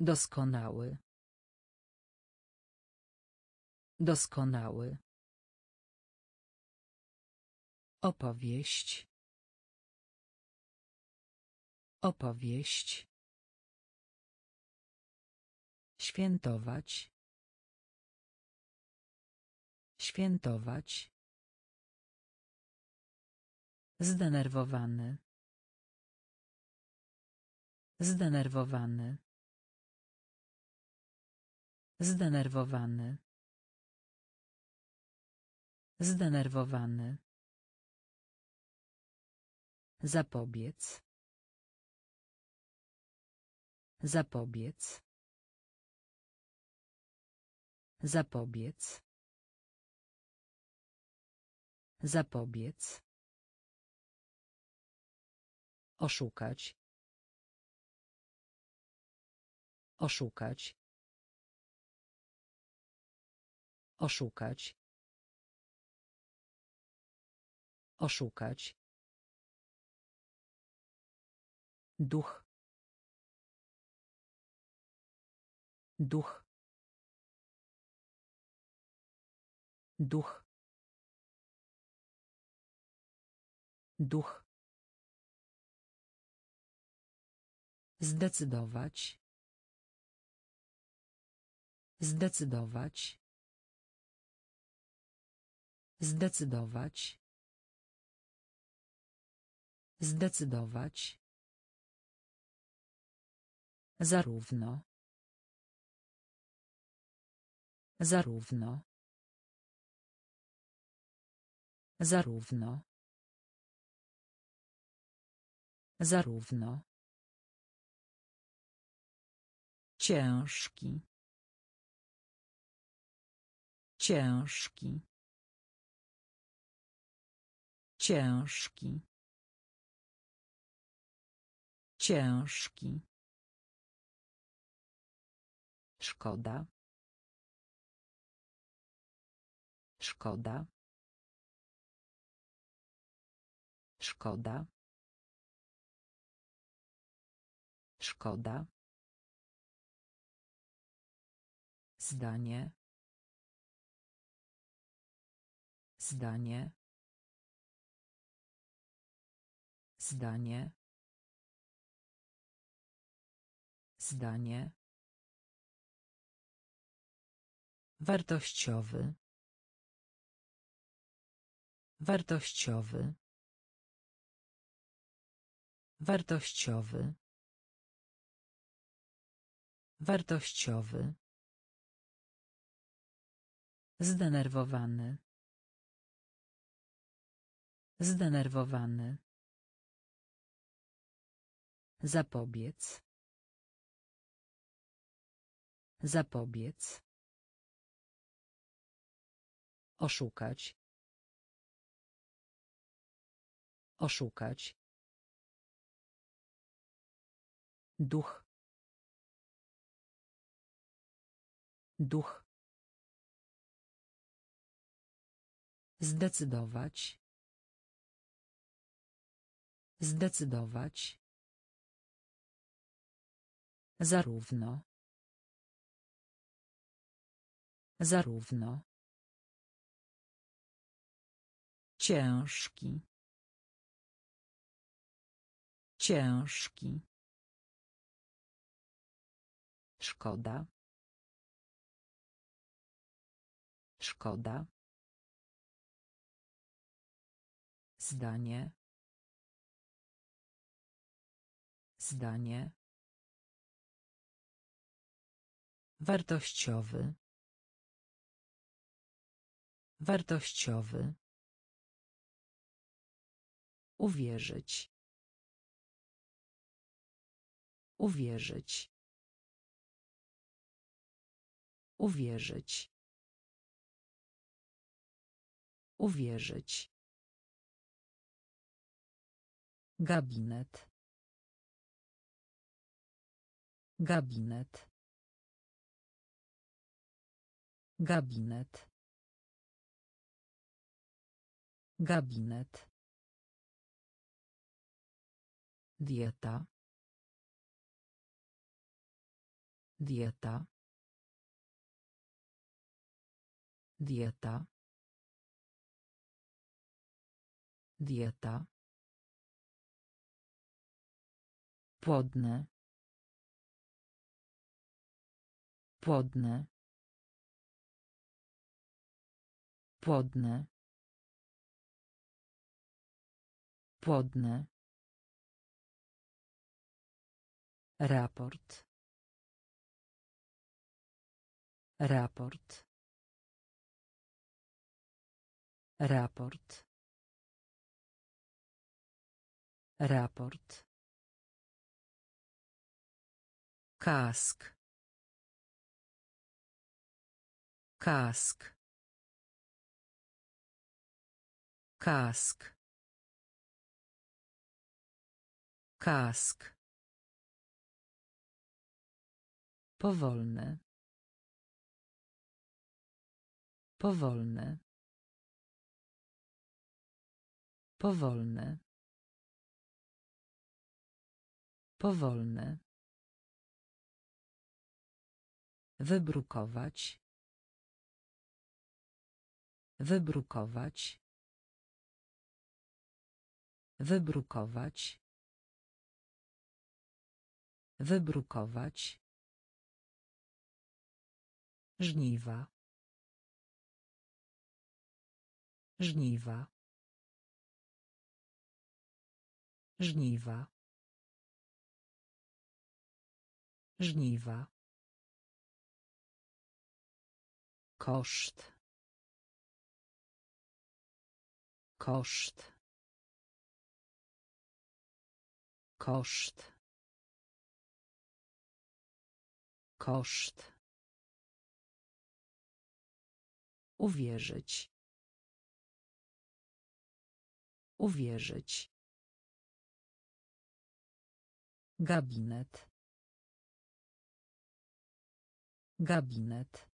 Doskonały. Doskonały. Opowieść. Opowieść. Świętować. Świętować. Zdenerwowany. Zdenerwowany. Zdenerwowany. Zdenerwowany. Zapobiec. Zapobiec. Zapobiec. Zapobiec. Oszukać. Oszukać. Oszukać. Oszukać. Duch. Duch. Duch. Duch. Zdecydować. Zdecydować. Zdecydować. Zdecydować. Zarówno. Zarówno. Zarówno. Zarówno. Ciężki. Ciężki. Ciężki. Ciężki. Szkoda. Szkoda. Szkoda. Szkoda. Zdanie. Zdanie. Zdanie. Zdanie. Wartościowy. Wartościowy. Wartościowy. Wartościowy. Zdenerwowany. Zdenerwowany. Zapobiec. Zapobiec. Oszukać. Oszukać. Duch. Duch. Zdecydować. Zdecydować. Zarówno. Zarówno. Ciężki. Ciężki. Szkoda. Szkoda. Zdanie. Zdanie. Wartościowy. Wartościowy. Uwierzyć. Uwierzyć. Uwierzyć. Uwierzyć. Gabinet. Gabinet. Gabinet. Gabinet. Dieta. Dieta. Dieta. Dieta. Płodne. Płodne. Płodne. Płodne. Raport. Raport. Raport. Raport. Kask. Kask. Kask. Kask. Powolne. Powolne. Powolne. Powolne. Wybrukować. Wybrukować. Wybrukować. Wybrukować. Żniwa. Żniwa. Żniwa. Żniwa. Koszt. Koszt. Koszt. Koszt. Uwierzyć. Uwierzyć. Gabinet. Gabinet.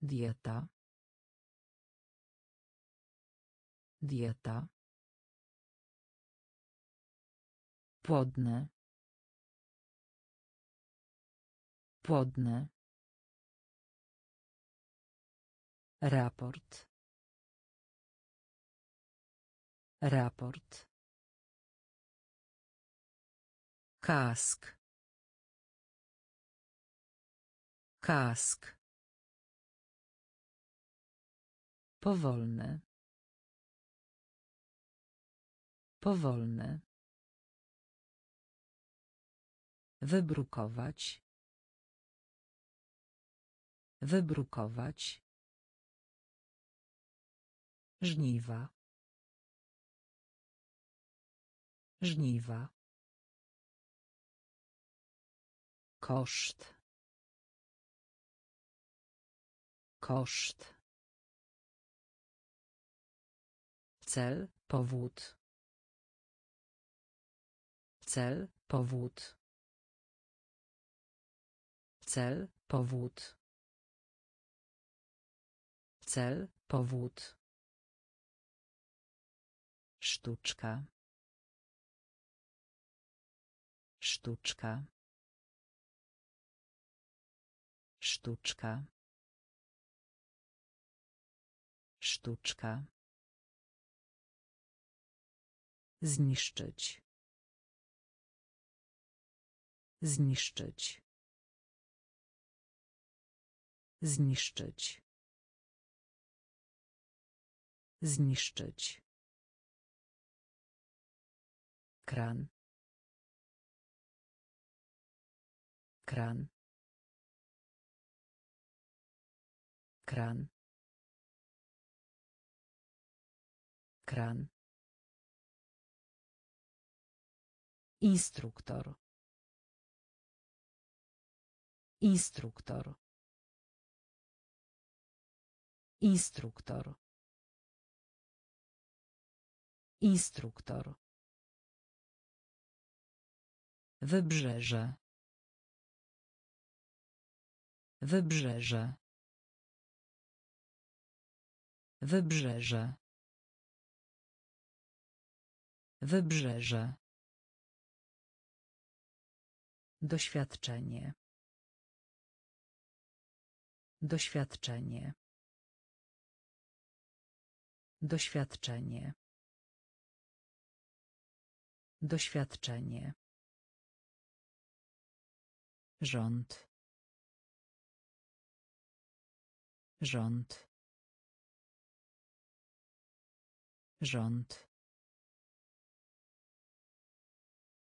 Dieta. Dieta. Płodne. Płodne. Raport. Raport. Kask. Kask. Powolne. Powolne. Wybrukować. Wybrukować. Żniwa. Żniwa. Koszt. Koszt. Cel, powód. Cel, powód. Cel, powód. Cel, powód. Sztuczka. Sztuczka. Sztuczka. Sztuczka. Zniszczyć. Zniszczyć. Zniszczyć. Zniszczyć. Kran. Kran. Kran. Kran. Instruktor. Instruktor. Instruktor. Instruktor. Wybrzeże. Wybrzeże. Wybrzeże. Wybrzeże. Doświadczenie. Doświadczenie. Doświadczenie. Doświadczenie. Rząd. Rząd. Rząd.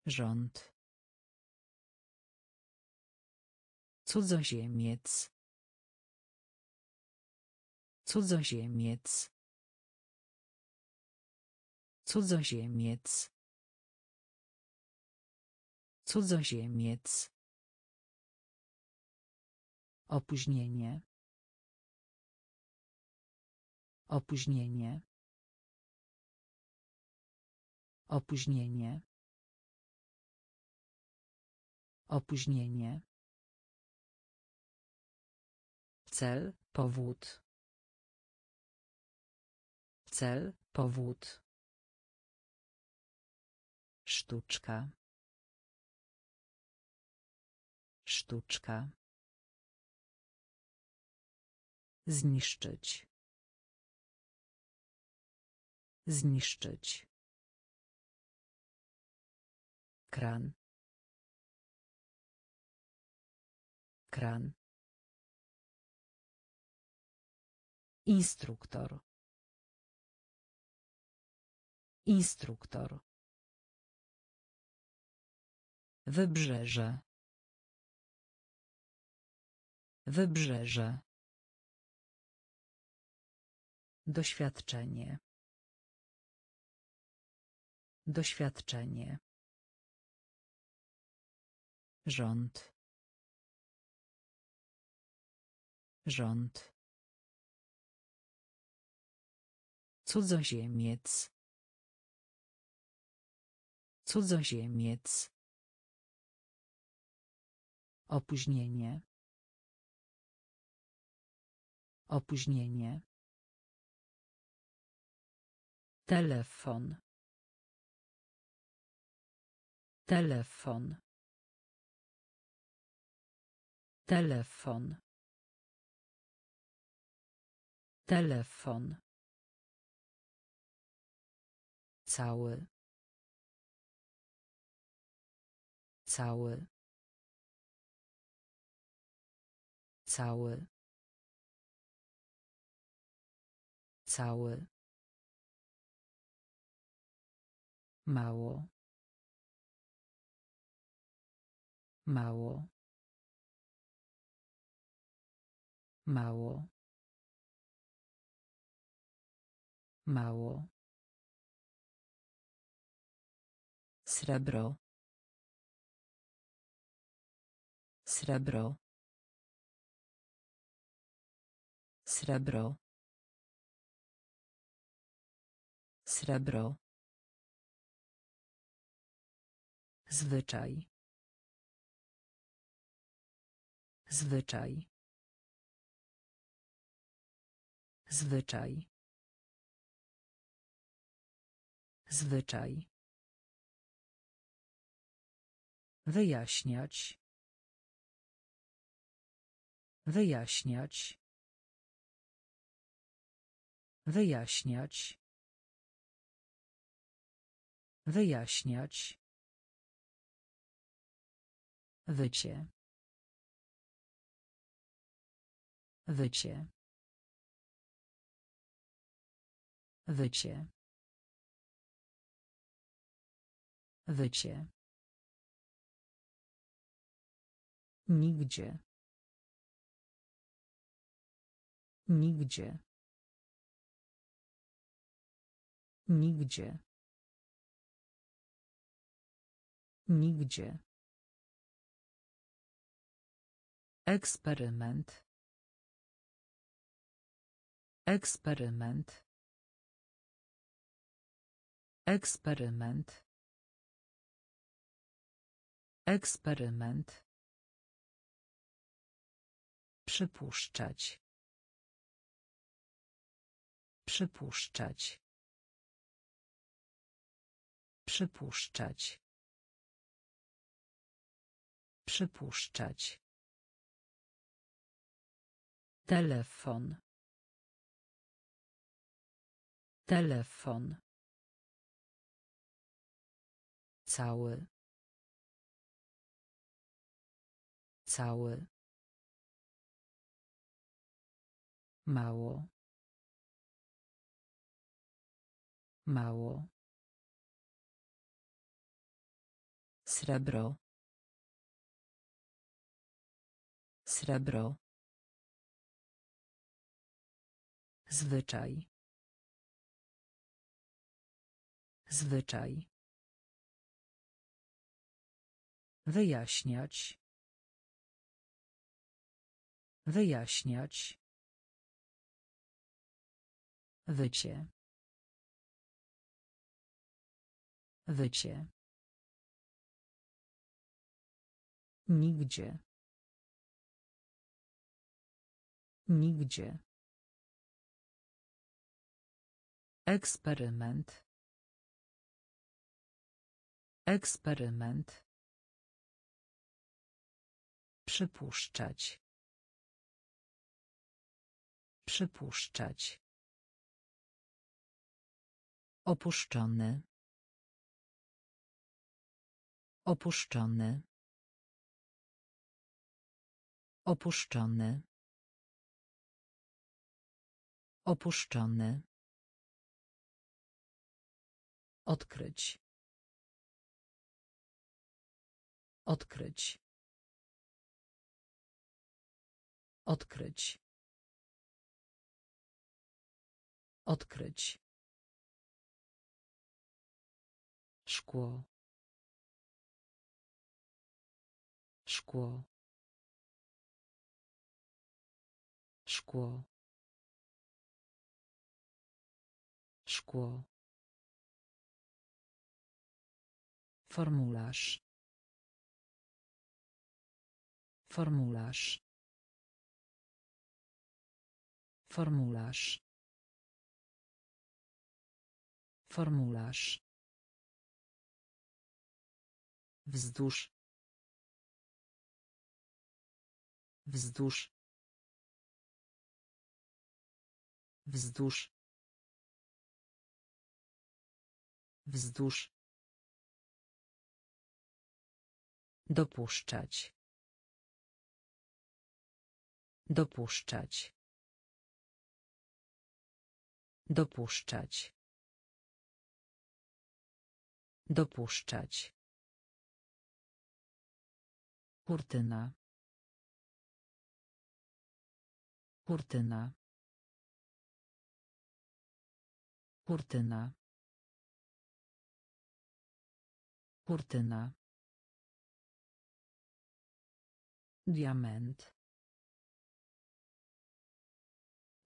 Rząd. Cudzoziemiec. Cudzoziemiec. Cudzoziemiec. Cudzoziemiec. Opóźnienie. Opóźnienie. Opóźnienie. Opóźnienie. Cel, powód. Cel, powód. Sztuczka. Sztuczka. Zniszczyć. Zniszczyć. Kran. Kran. Instruktor. Instruktor. Wybrzeże. Wybrzeże. Doświadczenie. Doświadczenie. Rząd. Rząd. Cudzoziemiec. Cudzoziemiec. Opóźnienie. Opóźnienie. Telefon. Telefon. Telefon. Telefon. Cały. Cały. Cały. Cały. Mało. Mało. Mało. Mało. Srebro. Srebro. Srebro. Srebro. Zwyczaj. Zwyczaj. Zwyczaj. Zwyczaj. Wyjaśniać. Wyjaśniać. Wyjaśniać. Wyjaśniać. Wycie. Wycie. Wycie. Wycie. Nigdzie. Nigdzie. Nigdzie. Nigdzie. Eksperyment. Eksperyment. Eksperyment. Eksperyment. Przypuszczać. Przypuszczać. Przypuszczać. Przypuszczać. Telefon. Telefon. Cały. Cały. Mało. Mało. Srebro. Srebro. Zwyczaj. Zwyczaj. Wyjaśniać. Wyjaśniać. Wycie. Wycie. Nigdzie. Nigdzie. Eksperyment. Eksperyment. Przypuszczać. Przypuszczać. Opuszczony. Opuszczony. Opuszczony. Opuszczony. Odkryć. Odkryć. Odkryć. Odkryć. Szkło. Szkło. Szkło. Szkło. Formularz. Formularz. Formularz. Formularz. Wzdłuż. Wzdłuż. Wzdłuż. Wzdłuż. Dopuszczać. Dopuszczać. Dopuszczać. Dopuszczać. Kurtyna. Kurtyna. Kurtyna. Kurtyna. Diament.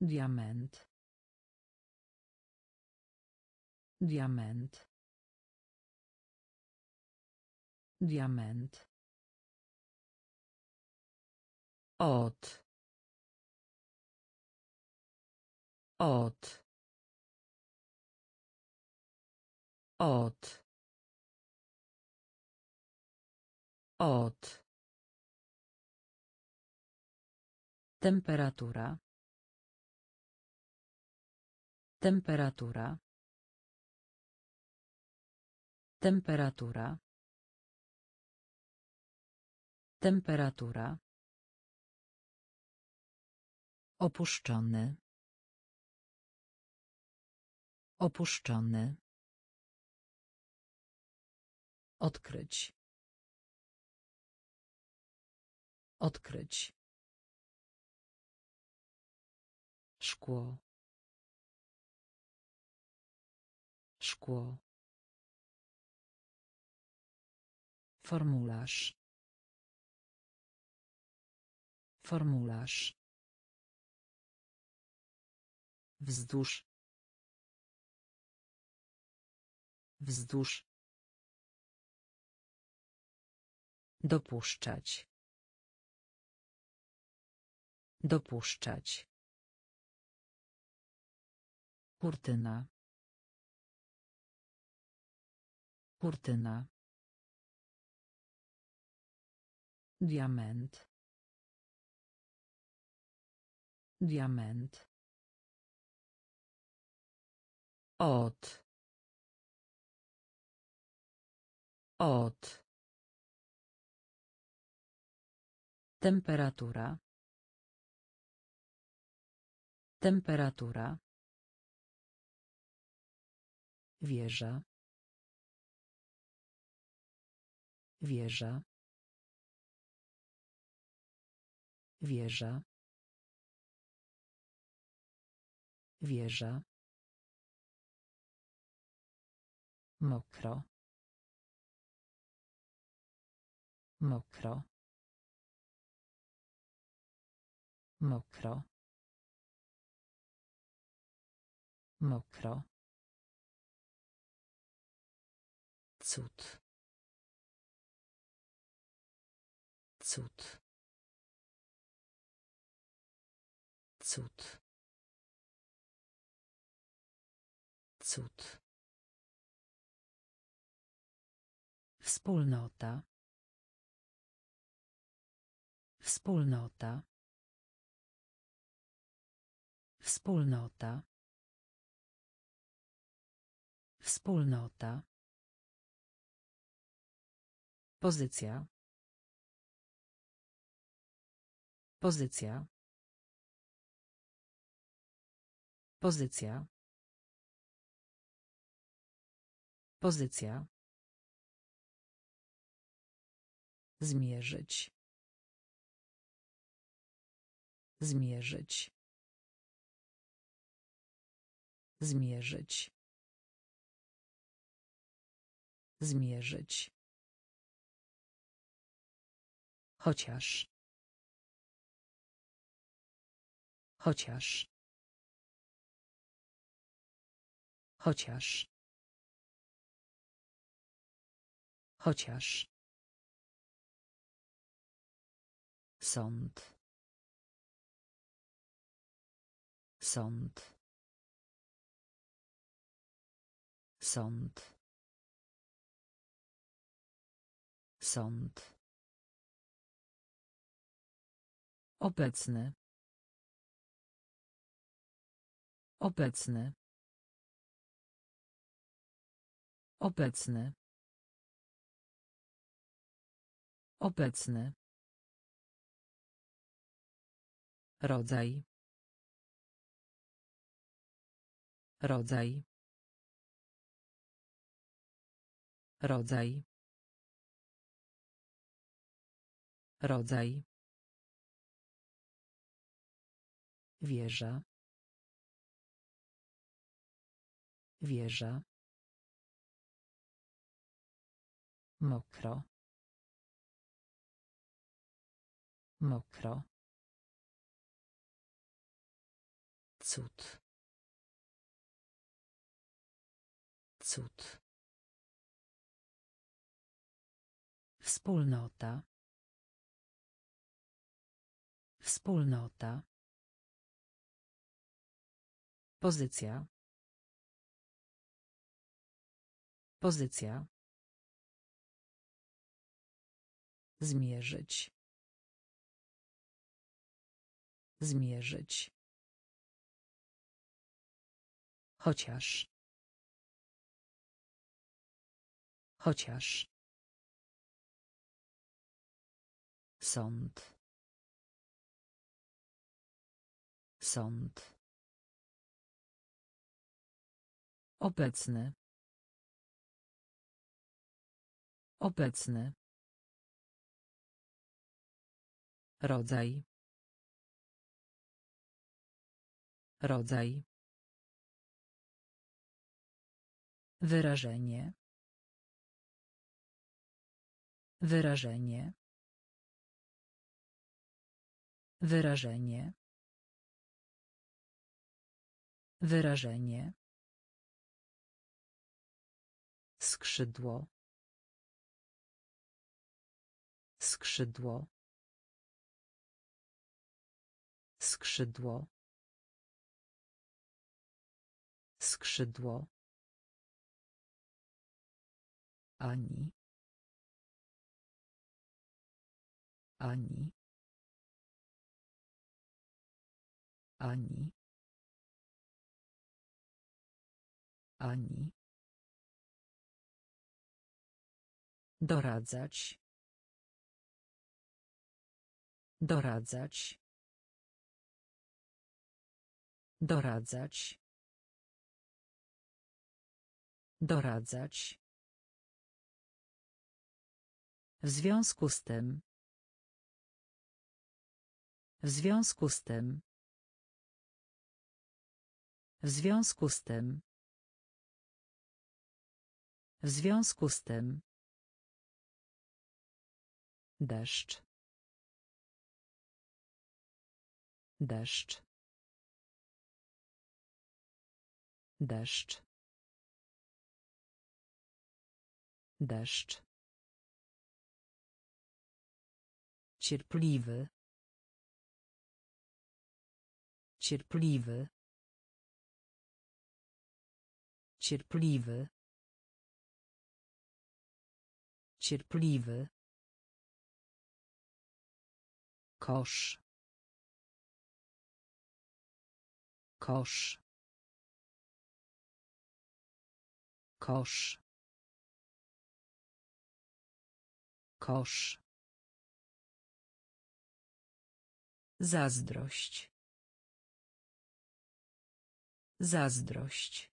Diament. Diament. Diament. Od. Od. Od. Od. Temperatura. Temperatura. Temperatura. Temperatura. Opuszczony. Opuszczony. Odkryć. Odkryć. Szkło. Szkło. Formularz. Formularz. Wzdłuż. Wzdłuż. Dopuszczać. Dopuszczać. Kurtyna. Kurtyna. Diament. Diament. Od. Od. Temperatura. Temperatura. Wieża. Wieża. Wieża. Wieża. Mokro. Mokro. Mokro. Mokro. Cud. Cud. Cud. Cud. Wspólnota. Wspólnota. Wspólnota. Wspólnota. Pozycja. Pozycja. Pozycja. Pozycja. Zmierzyć. Zmierzyć. Zmierzyć. Zmierzyć. Chociaż. Chociaż. Chociaż. Chociaż. Sąd. Sąd. Sąd. Sąd. Obecny. Obecny. Obecny. Obecny. Rodzaj. Rodzaj. Rodzaj. Rodzaj. Wieża. Wieża. Mokro. Mokro. Cud. Cud. Wspólnota. Wspólnota. Pozycja. Pozycja. Zmierzyć. Zmierzyć. Chociaż. Chociaż. Sąd. Sąd. Obecny. Obecny. Rodzaj. Rodzaj. Wyrażenie. Wyrażenie. Wyrażenie. Wyrażenie. Skrzydło. Skrzydło. Skrzydło. Skrzydło. Ani. Ani. Ani. Ani. Doradzać. Doradzać. Doradzać. Doradzać. W związku z tym. W związku z tym. W związku z tym. W związku z tym. Deszcz. Deszcz. Deszcz. Deszcz. Cierpliwy. Cierpliwy. Cierpliwy. Cierpliwy. kosz kosz kosz kosz zazdrość zazdrość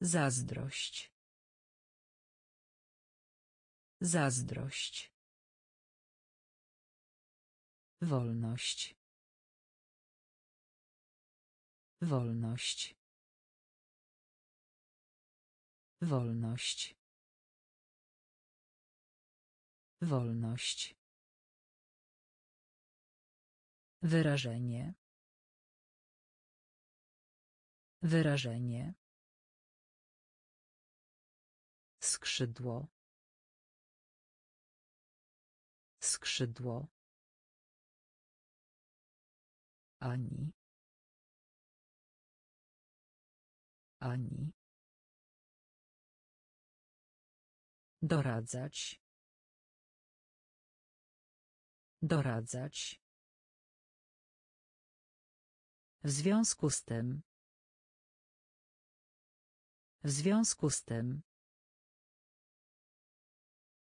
zazdrość zazdrość Wolność. Wolność. Wolność. Wolność. Wyrażenie. Wyrażenie. Skrzydło. Skrzydło. Ani. Ani. Doradzać. Doradzać. W związku z tym. W związku z tym.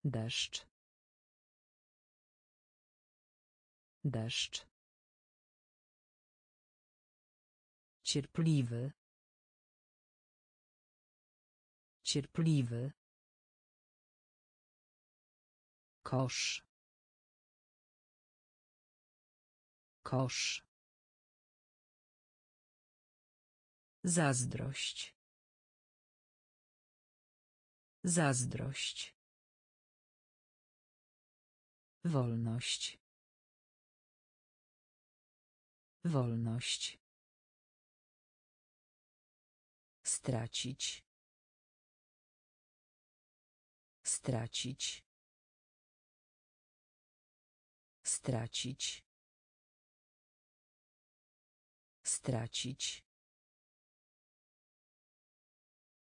Deszcz. Deszcz. Cierpliwy. Cierpliwy. Kosz. Kosz. Zazdrość. Zazdrość. Wolność. Wolność. Stracić. Stracić. Stracić. Stracić.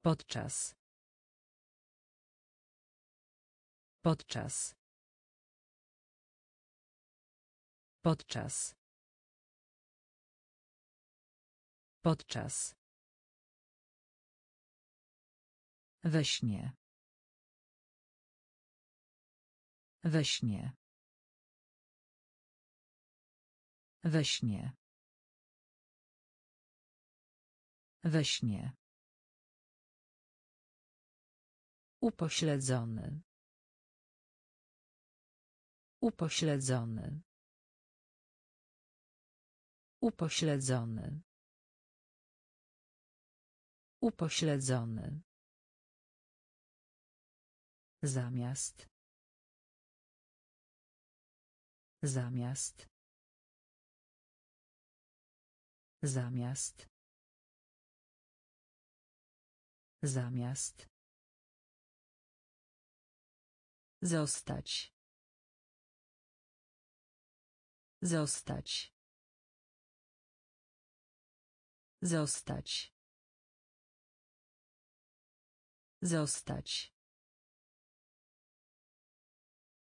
Podczas. Podczas. Podczas. Podczas. We śnie. We śnie. We śnie. We śnie. Upośledzony. Upośledzony. Upośledzony. Upośledzony. Zamiast. Zamiast. Zamiast. Zamiast. Zostać. Zostać. Zostać. Zostać.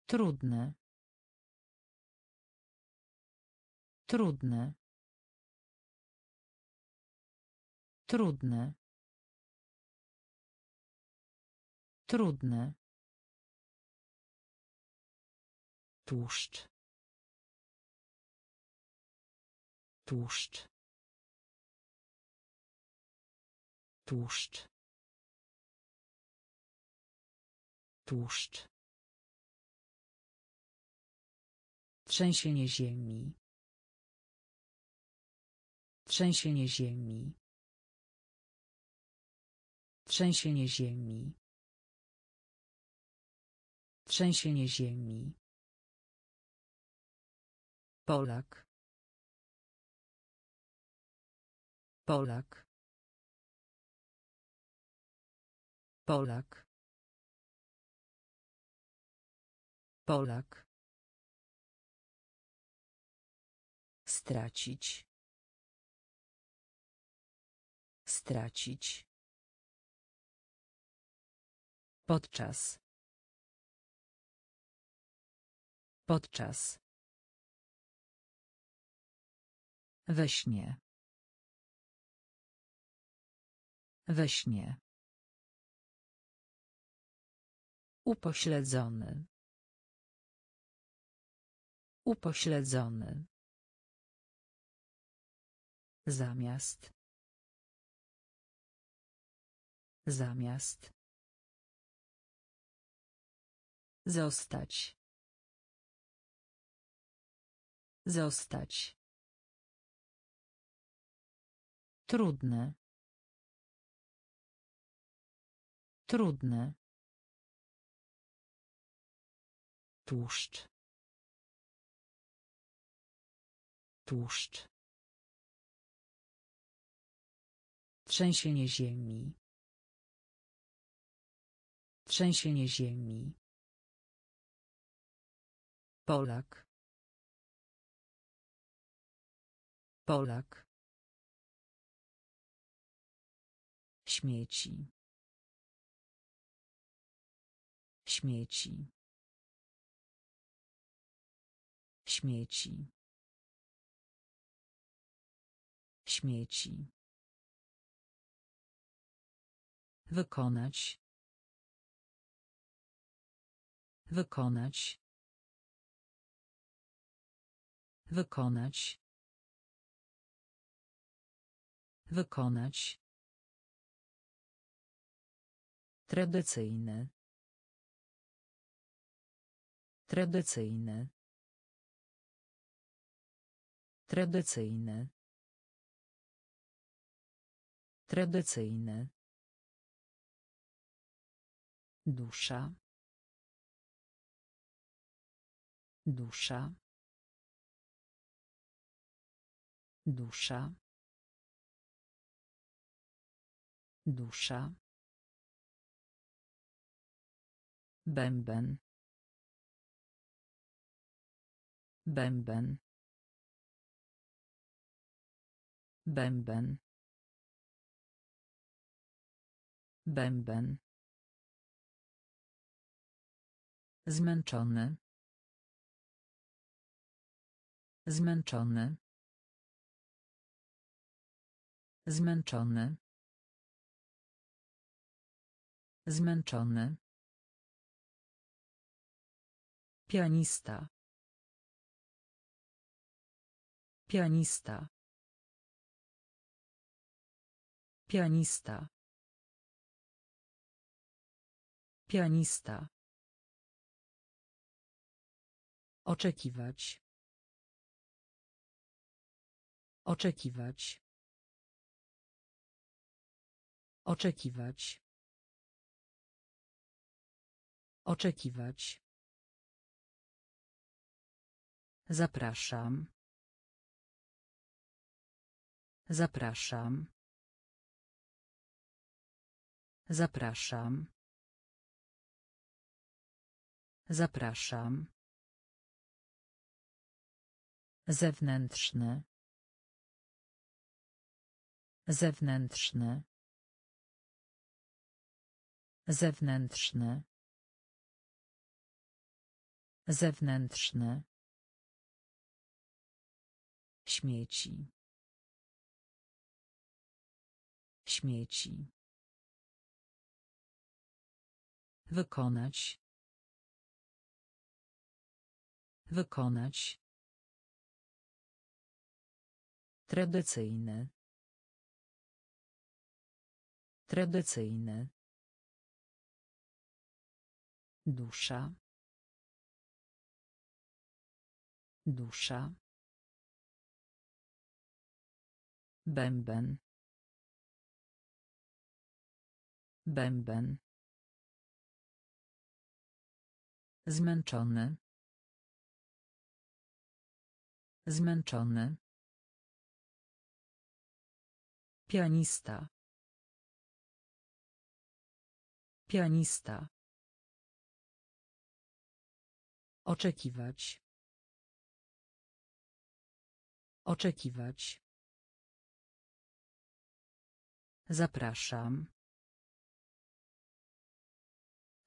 Trudne. Trudne. Trudne. Trudne. Tłuszcz. Tłuszcz. Tłuszcz. Tłuszcz. Trzęsienie ziemi. Trzęsienie ziemi. Trzęsienie ziemi. Trzęsienie ziemi. Polak. Polak. Polak. Polak. Stracić. Stracić. Podczas. Podczas. We śnie. We śnie. Upośledzony. Upośledzony. Zamiast. Zamiast. Zostać. Zostać. Trudne. Trudne. Tłuszcz. Tłuszcz. Trzęsienie ziemi. Trzęsienie ziemi. Polak. Polak. Śmieci. Śmieci. Śmieci. Śmieci. Wykonać. Wykonać. Wykonać. Wykonać. Tradycyjny. Tradycyjny. Tradycyjny. Tradycyjny. Dusza. Dusza. Dusza. Dusza. Bęben. Bęben. Bęben. Bęben. Zmęczony. Zmęczony. Zmęczony. Zmęczony. Pianista. Pianista. Pianista. Pianista. Oczekiwać. Oczekiwać. Oczekiwać. Oczekiwać. Zapraszam. Zapraszam. Zapraszam. Zapraszam. Zewnętrzny. Zewnętrzny. Zewnętrzny. Zewnętrzny. Śmieci. Śmieci. Wykonać. Wykonać. Tradycyjny. Tradycyjny. Dusza. Dusza. Bęben. Bęben. Zmęczony. Zmęczony. Pianista. Pianista. Oczekiwać. Oczekiwać. Zapraszam.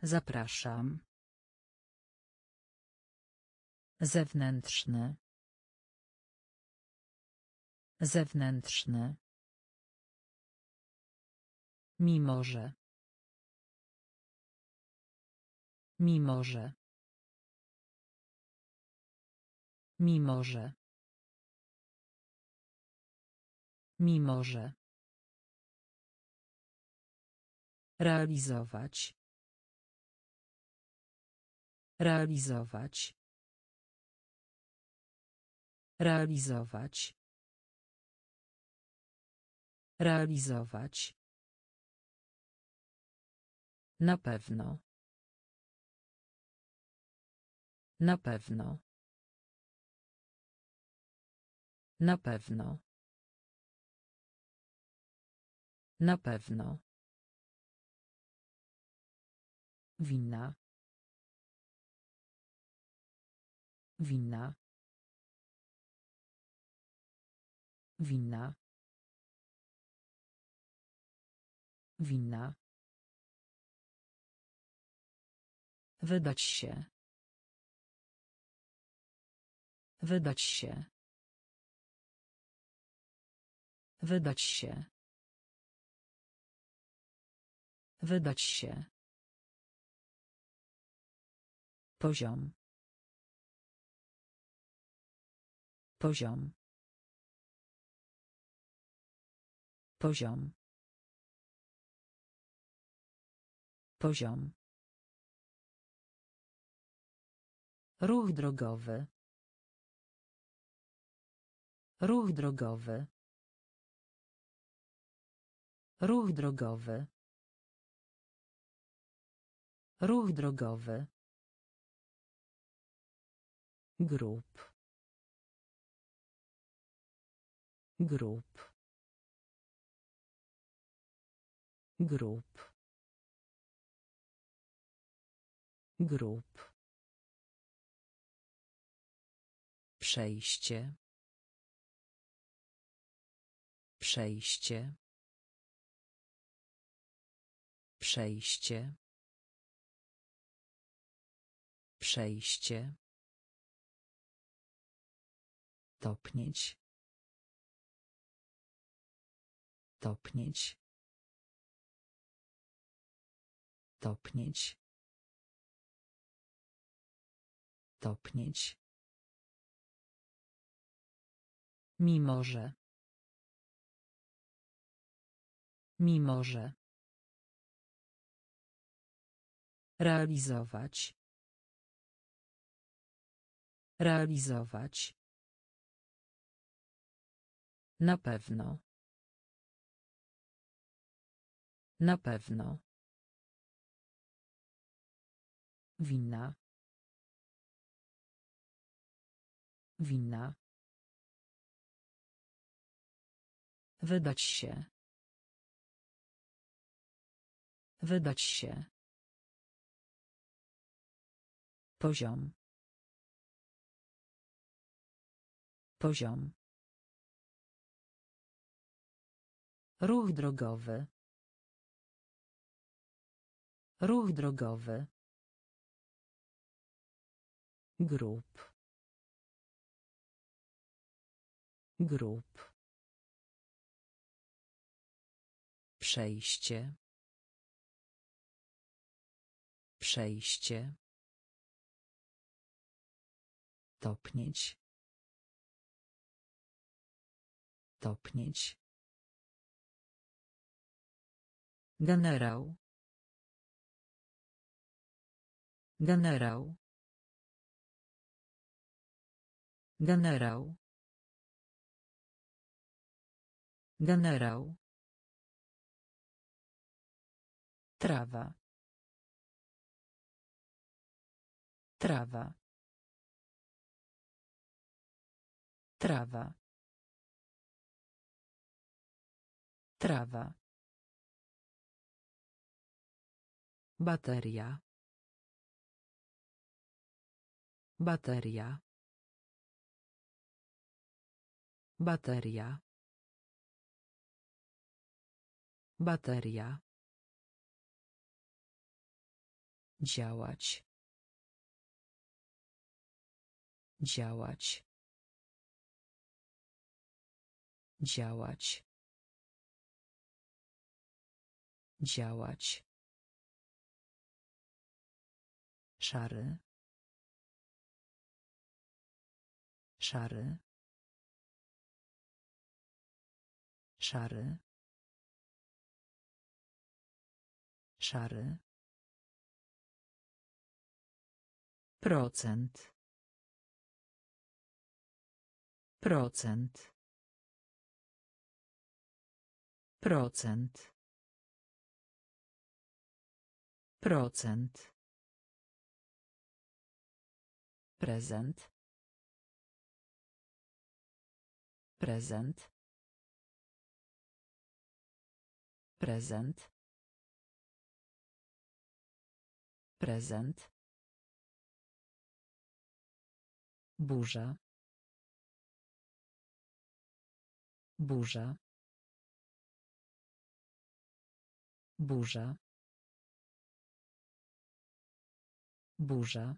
Zapraszam. Zewnętrzny. Zewnętrzny. Mimo że. Mimo że. Mimo że. Mimo że. Realizować. Realizować. Realizować. Realizować. Na pewno. Na pewno. Na pewno. Na pewno. Winna. Winna. Winna. Winna. Wydać się. Wydać się. Wydać się. Wydać się. Poziom. Poziom. Poziom. Poziom. Ruch drogowy. Ruch drogowy. Ruch drogowy. Ruch drogowy. Grup. Grup. Grób. Grób. Przejście. Przejście. Przejście. Przejście. Topnieć. Topnieć. Topnieć. Topnieć. Mimo że. Mimo że. Realizować. Realizować. Na pewno. Na pewno. Winna. Winna. Wydać się. Wydać się. Poziom. Poziom. Ruch drogowy. Ruch drogowy. Grób. Grób. Przejście. Przejście. Topnieć. Topnieć. Generał. Generał. Generał. Generał. Trawa. Trawa. Trawa. Trawa. Bateria. Bateria. Bateria. Bateria. Działać. Działać. Działać. Działać. Szary. Szary. Szary. Szary. Procent. Procent. Procent. Procent. Prezent. Prezent. Prezent. Prezent. Burza. Burza. Burza. Burza.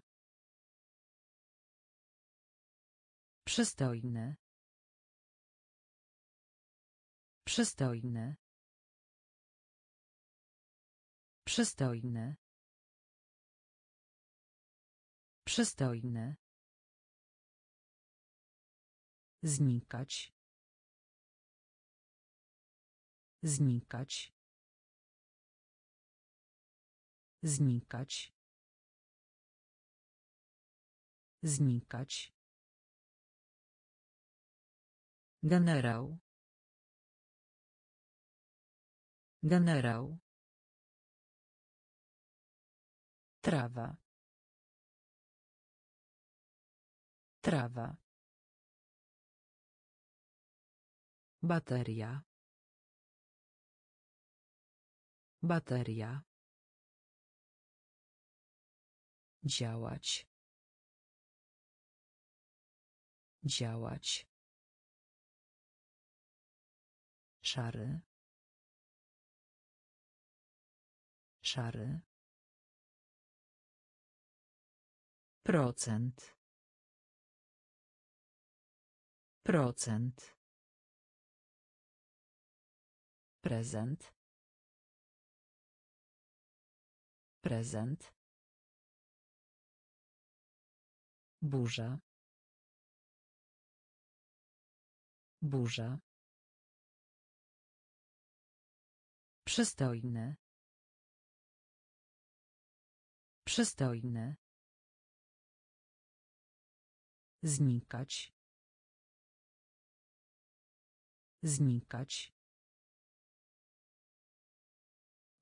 Przystojny. Przystojny. Przystojny. Przystojny. Znikać. Znikać. Znikać. Znikać. Generał. Generał. Trawa. Trawa. Bateria. Bateria. Działać. Działać. Szary. Szary. Procent. Procent. Prezent. Prezent. Burza. Burza. Przystojny. Przystojny. Znikać. Znikać.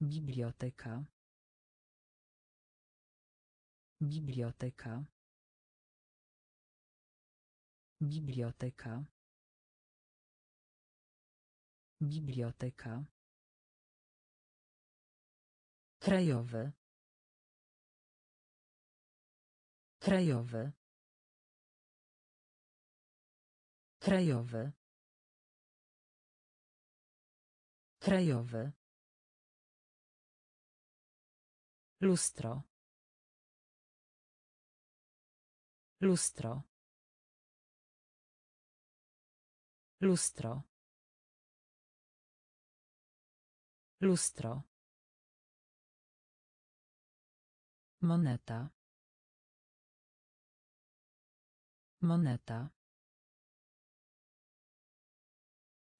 Biblioteka. Biblioteka. Biblioteka. Biblioteka. Krajowy. Krajowy. Krajowy. Krajowy. Lustro. Lustro. Lustro. Lustro. Moneta. Moneta.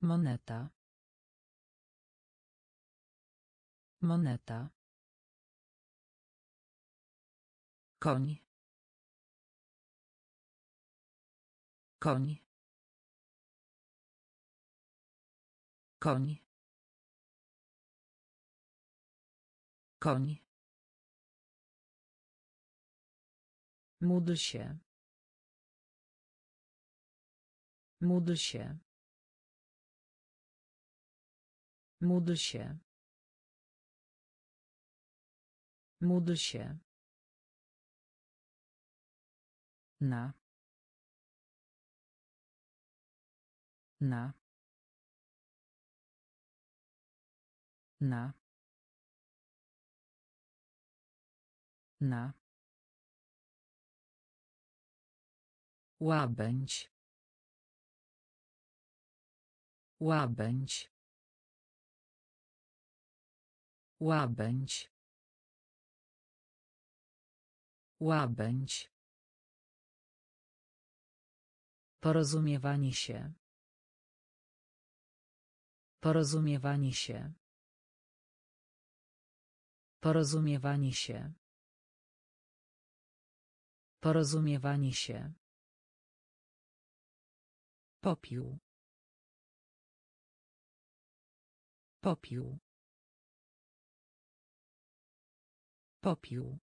Moneta. Moneta. Koń. Koń. Koń. Koń. Módl się. Módl się. Módl się. Módl się. Na. Na. Na. Na. Łabędź. Łabędź. Łabędź. Łabędź. Porozumiewanie się. Porozumiewanie się. Porozumiewanie się. Porozumiewanie się. Popiół. Popiół. Popiół.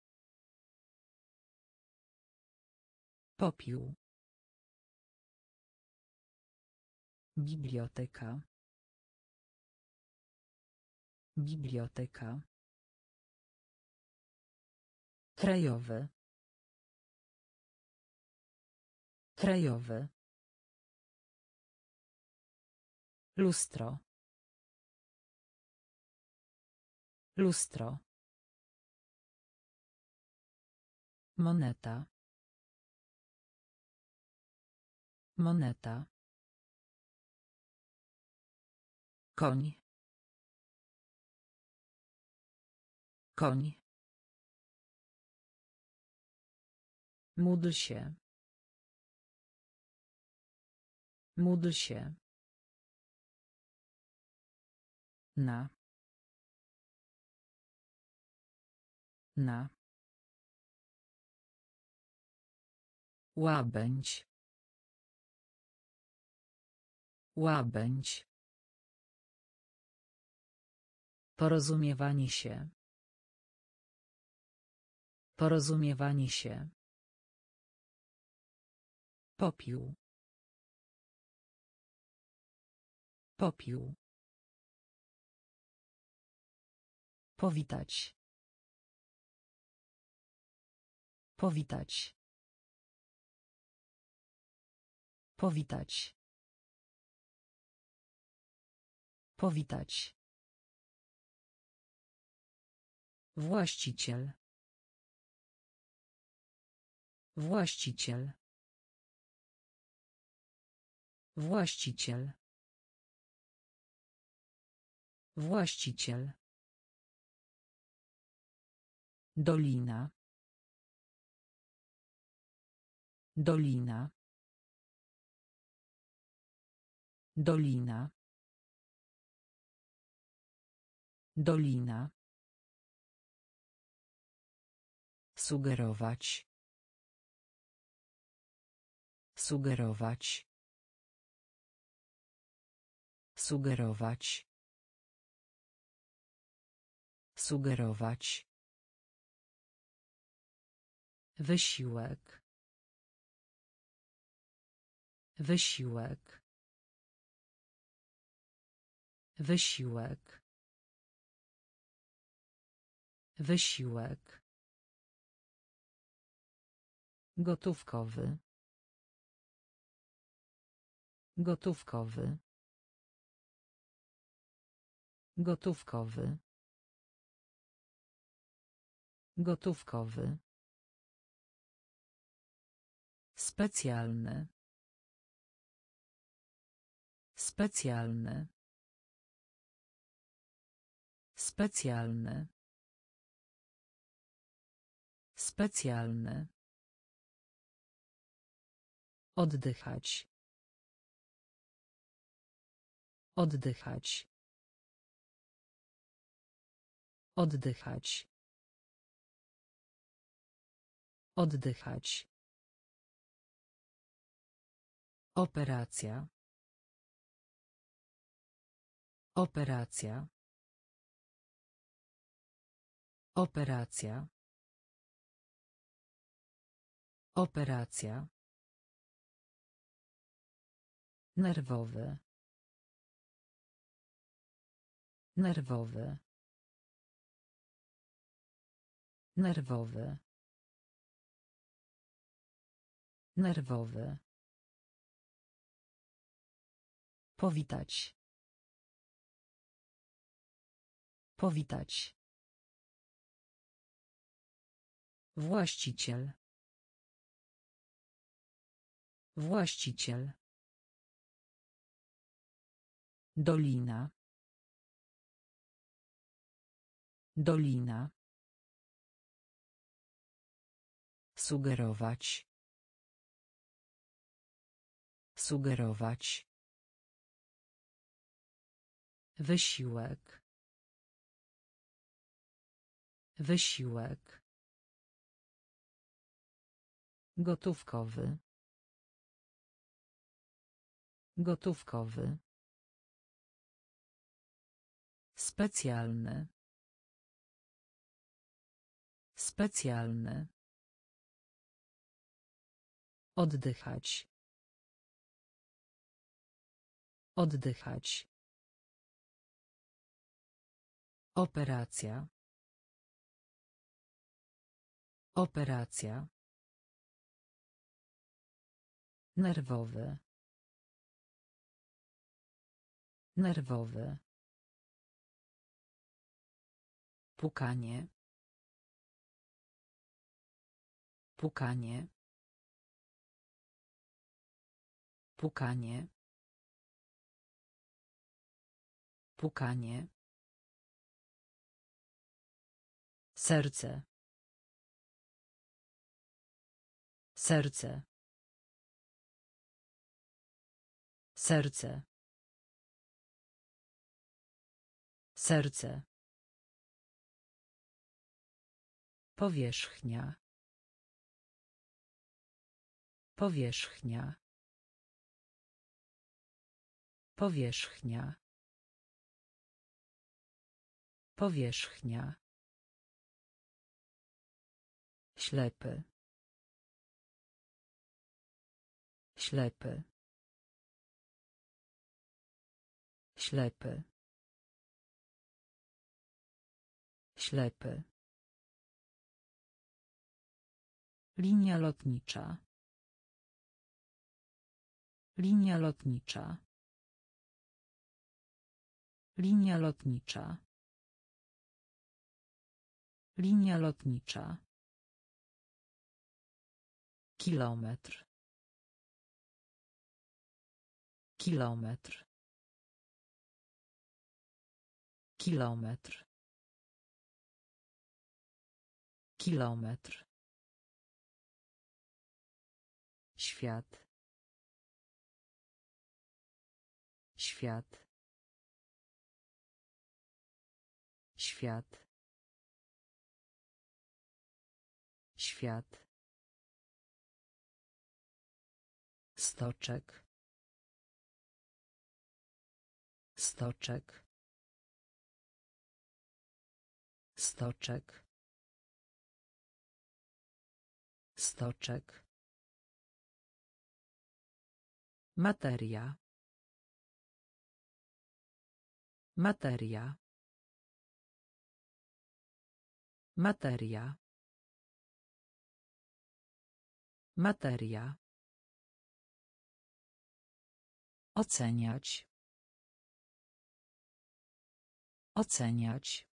Popiół. Biblioteka. Biblioteka. Krajowy. Krajowy. Lustro. Lustro. Moneta. Moneta. Koń. Koń. Módl się. Módl się. Na. Na. Łabędź. Łabędź. Porozumiewanie się. Porozumiewanie się. Popiół. Popiół. Powitać. Powitać. Powitać. Powitać. Właściciel. Właściciel. Właściciel. Właściciel. Dolina. Dolina. Dolina. Dolina. Sugerować. Sugerować. Sugerować. Sugerować. Wysiłek. Wysiłek. Wysiłek. Wysiłek. Gotówkowy. Gotówkowy. Gotówkowy. Gotówkowy. Specjalny. Specjalny. Specjalny. Specjalny. Oddychać. Oddychać. Oddychać. Oddychać. Operacja. Operacja. Operacja. Operacja. Nerwowy. Nerwowy. Nerwowy. Nerwowy. Powitać. Powitać. Właściciel. Właściciel. Dolina. Dolina. Sugerować. Sugerować. Wysiłek. Wysiłek. Gotówkowy. Gotówkowy. Specjalny. Specjalny. Oddychać. Oddychać. Operacja. Operacja. Nerwowy. Nerwowy. Pukanie. Pukanie. Pukanie. Pukanie. Serce. Serce. Serce. Serce. Powierzchnia. Powierzchnia. Powierzchnia. Powierzchnia. Ślepy. Ślepy. Ślepy. Ślepy. Linia lotnicza. Linia lotnicza. Linia lotnicza. Linia lotnicza. Kilometr. Kilometr. Kilometr. Kilometr. Świat. Świat. Świat. Świat. Stoczek. Stoczek. Stoczek. Stoczek. Materia. Materia. Materia. Materia. Oceniać. Oceniać.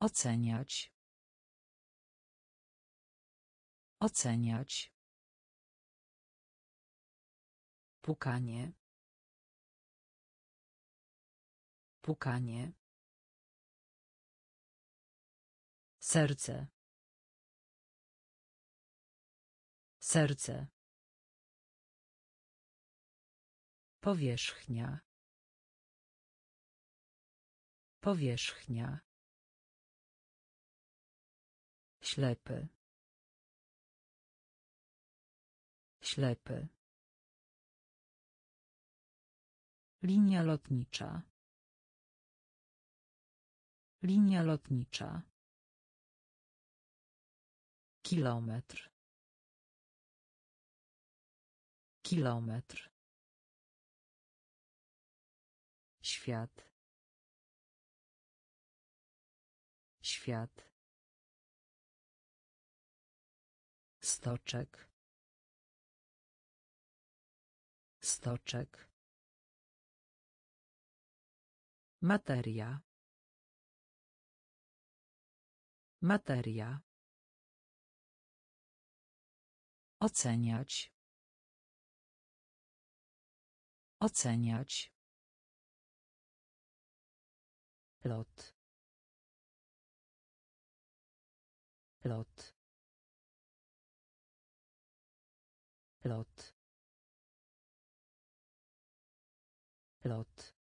Oceniać. Oceniać. Pukanie. Pukanie. Serce. Serce. Powierzchnia. Powierzchnia. Ślepy. Ślepy. Linia lotnicza. Linia lotnicza. Kilometr. Kilometr. Świat. Świat. Stoczek. Stoczek. Materia. Materia. Oceniać. Oceniać. Lot. Lot. Lot. Lot.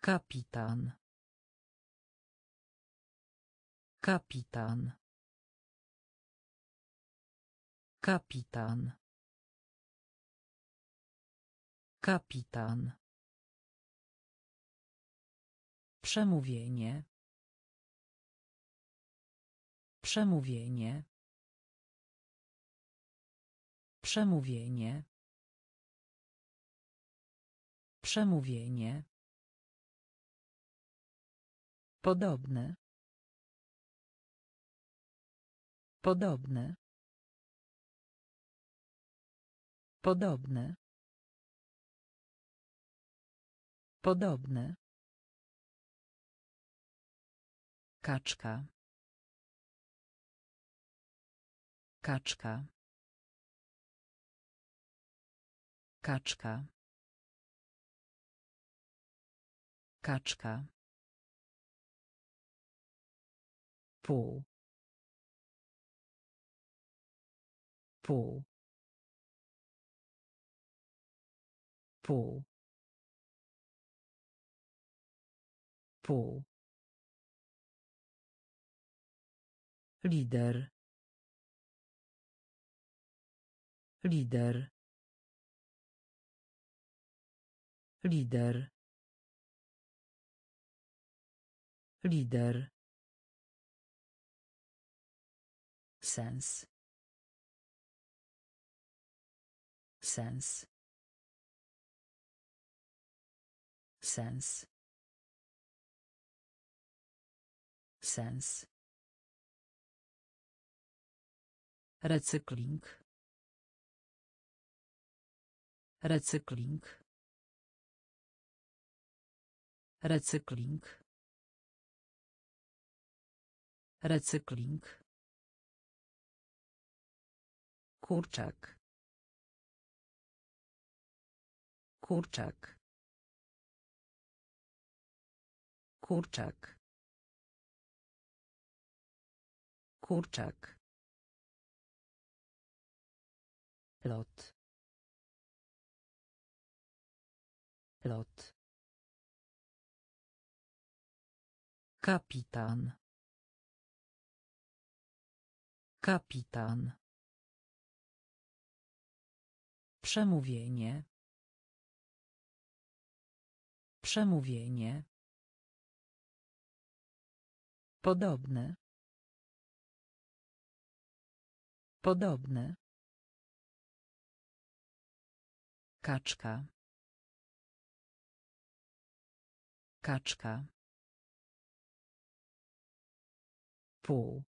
Kapitan. Kapitan. Kapitan. Kapitan. Przemówienie. Przemówienie. Przemówienie. Przemówienie. Podobne. Podobne. Podobne. Podobne. Kaczka. Kaczka. Kaczka. Kaczka. Pół. Pół. Pół. Pół. Lider. Lider. Lider. Lider. Sens. Sens. Sens. Sens. Recykling. Recykling. Recykling. Recykling. Kurczak. Kurczak. Kurczak. Kurczak. lot. Lot. Kapitan. Kapitan. Przemówienie. Przemówienie. Podobne podobne Kaczka. Kaczka. Pół.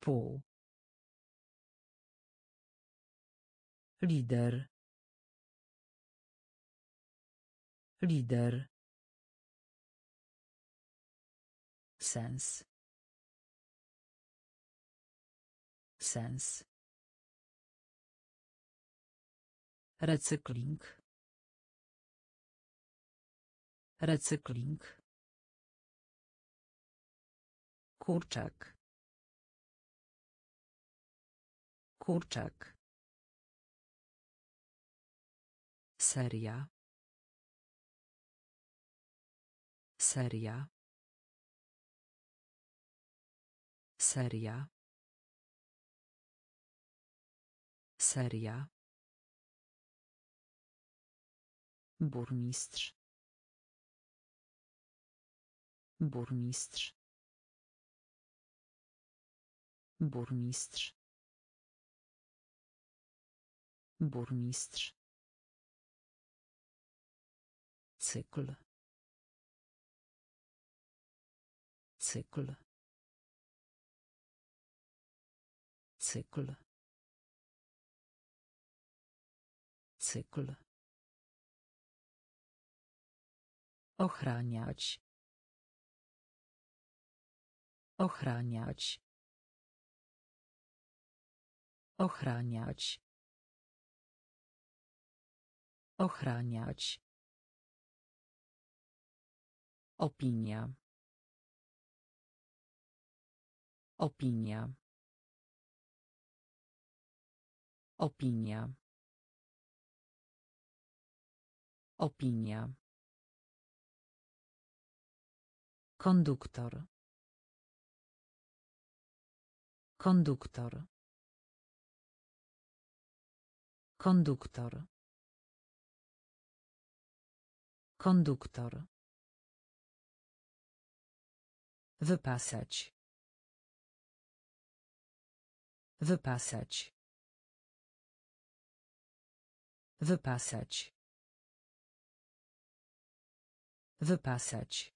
Pół. Lider. Lider. Sens. Sens. Recykling. Recykling. Kurczak. Kurczak. Seria. Seria. Seria. Seria. Burmistrz. Burmistrz. Burmistrz. Burmistrz. Cykl. Cykl. Cykl. Cykl. Ochraniać. Ochraniać. Ochraniać. Ochraniać. Opinia. Opinia. Opinia. Opinia. Konduktor. Konduktor. Konduktor. Konduktor. Wypasać. Wypasać. Wypasać. Wypasać.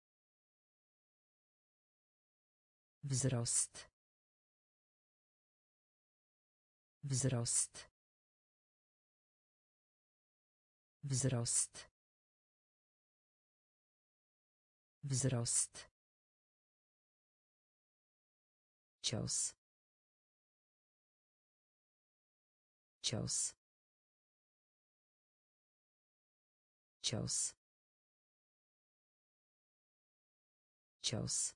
Wzrost. Wzrost. Wzrost. Wzrost. Cios. Cios. Cios. Cios.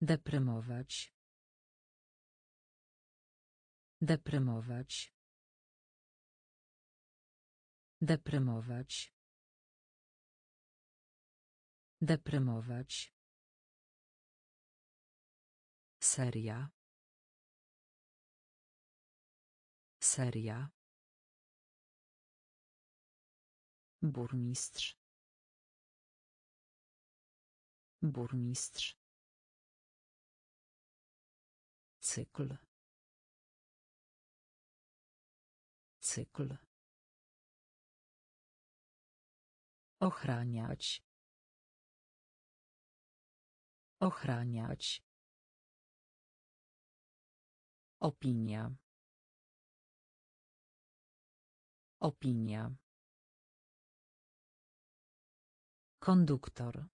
Deprymować. Deprymować. Deprymować. Deprymować. Seria. Seria. Burmistrz. Burmistrz. Cykl. Cykl. Ochraniać. Ochraniać. Opinia. Opinia. Konduktor.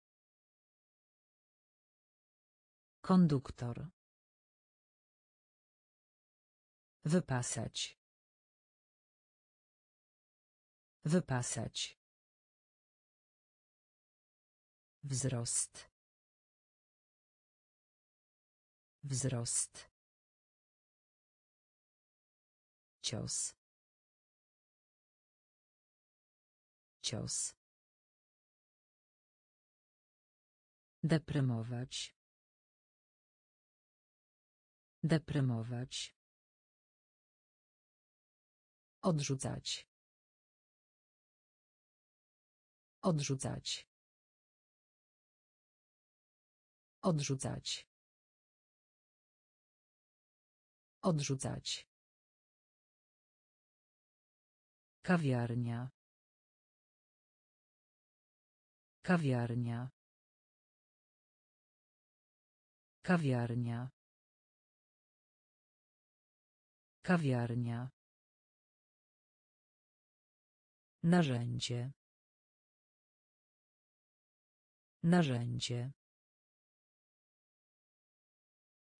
Konduktor. Wypasać. Wypasać. Wzrost. Wzrost. Cios. Cios. Deprymować. Deprymować. Odrzucać. Odrzucać. Odrzucać. Odrzucać. Kawiarnia. Kawiarnia. Kawiarnia. Kawiarnia. Narzędzie. Narzędzie.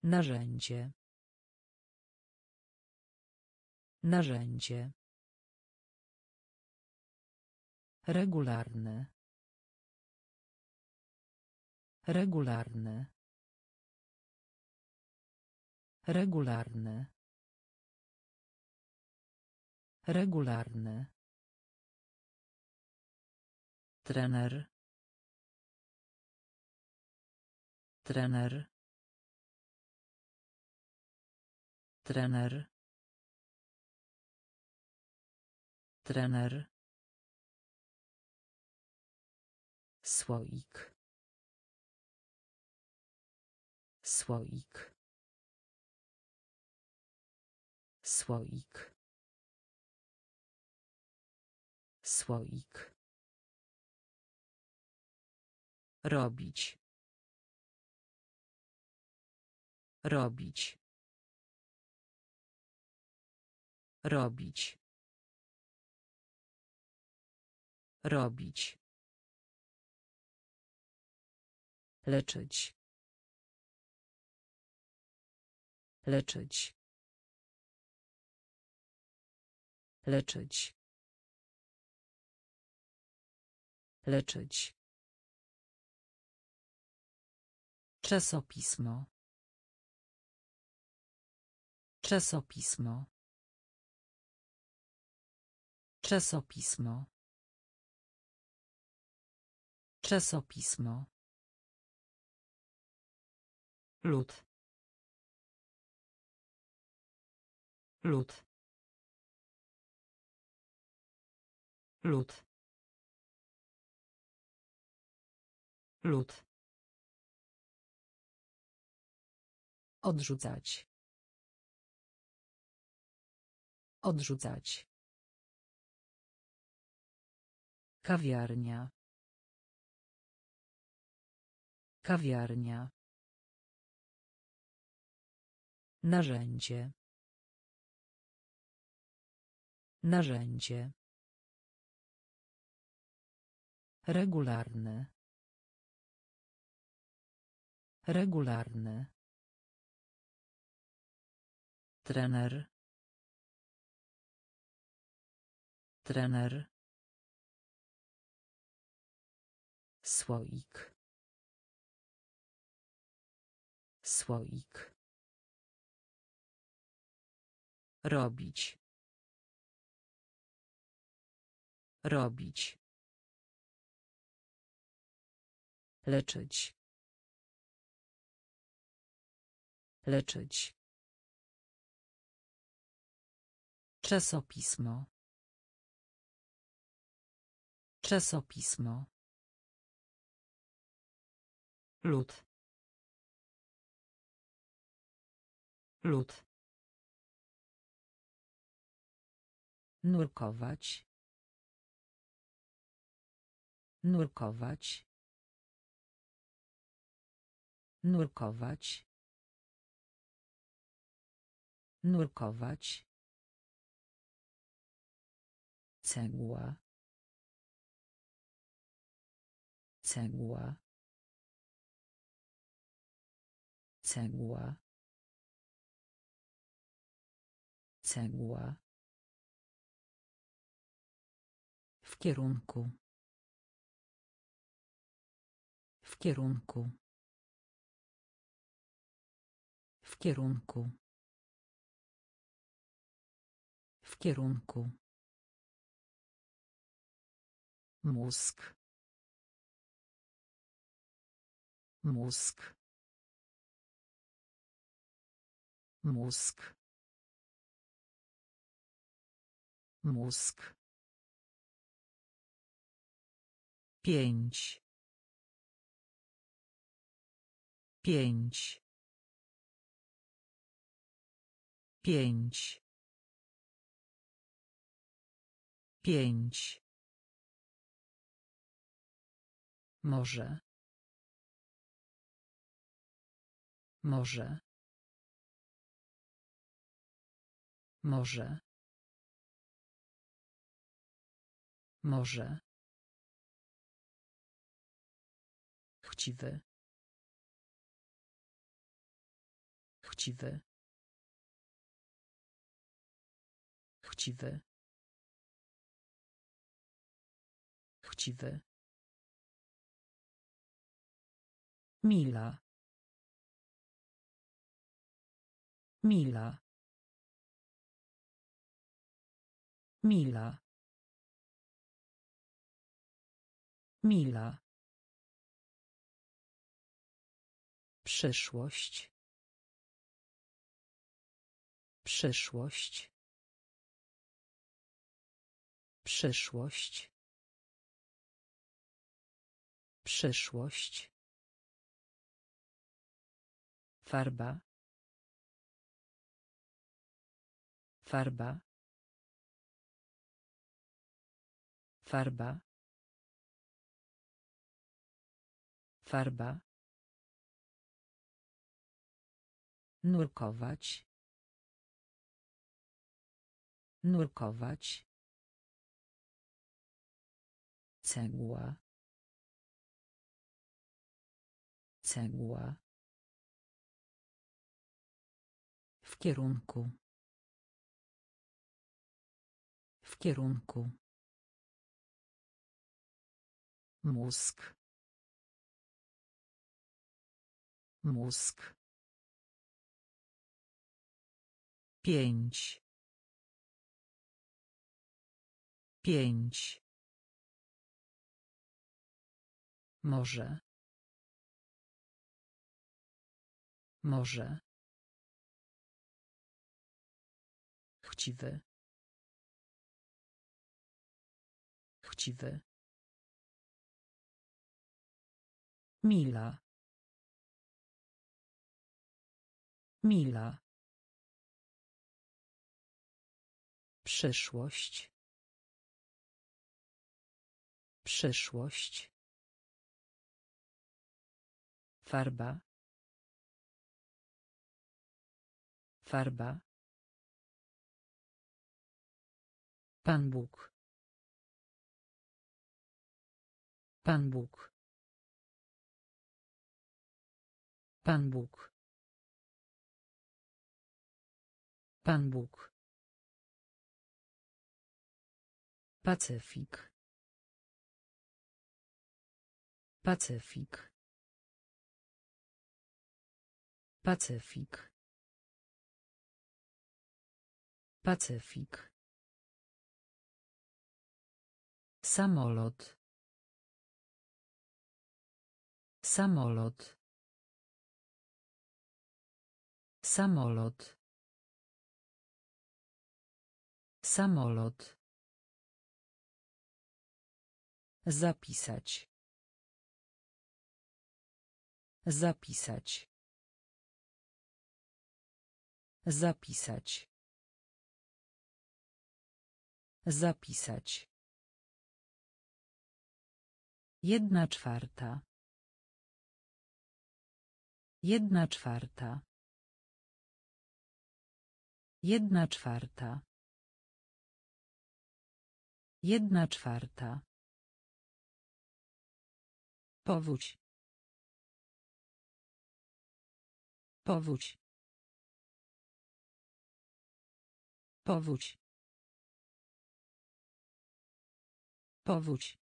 Narzędzie. Narzędzie. Regularny. Regularny. Regularny. Regularny. Trener. Trener. Trener. Trener. Słoik. Słoik. Słoik. Słoik. Robić. Robić. Robić. Robić. Leczyć. Leczyć. Leczyć. Leczyć. Czasopismo. Czasopismo. Czasopismo. Czasopismo. Lód. Lód. Lód. Lód. Odrzucać. Odrzucać. Kawiarnia. Kawiarnia. Narzędzie. Narzędzie. Regularny. Regularny. Trener. Trener. Słoik. Słoik. Robić. Robić. Leczyć. Leczyć. Czasopismo. Czasopismo. Lód. Lód. Nurkować. Nurkować. Nurkować. Nurkować. Cegła. Cegła. Cegła. Cegła. W kierunku. W kierunku. W kierunku. Kierunku. Mózg. Mózg. Mózg. Mózg. Pięć. Pięć. Pięć. Pięć. Może. Może. Może. Może. Chciwy. Chciwy. Chciwy. Chciwy. Mila. Mila. Mila. Mila. Przyszłość. Przyszłość. Przyszłość. Przyszłość. Farba. Farba. Farba. Farba. Nurkować. Nurkować. Cegła. Cegła. W kierunku. W kierunku. Mózg. Mózg. Pięć. Pięć. Może. Może. Chciwy. Chciwy. Mila. Mila. Przyszłość. Przyszłość. Farba. Farba. Pan Bóg. Pan Bóg. Pan Bóg. Pan Bóg. Pacyfik. Pacyfik. Pacyfik. Pacyfik. Samolot. Samolot. Samolot. Samolot. Zapisać. Zapisać. Zapisać. Zapisać. Jedna czwarta. Jedna czwarta. Jedna czwarta. Jedna czwarta. Powódź. Powódź. Powódź. Powódź.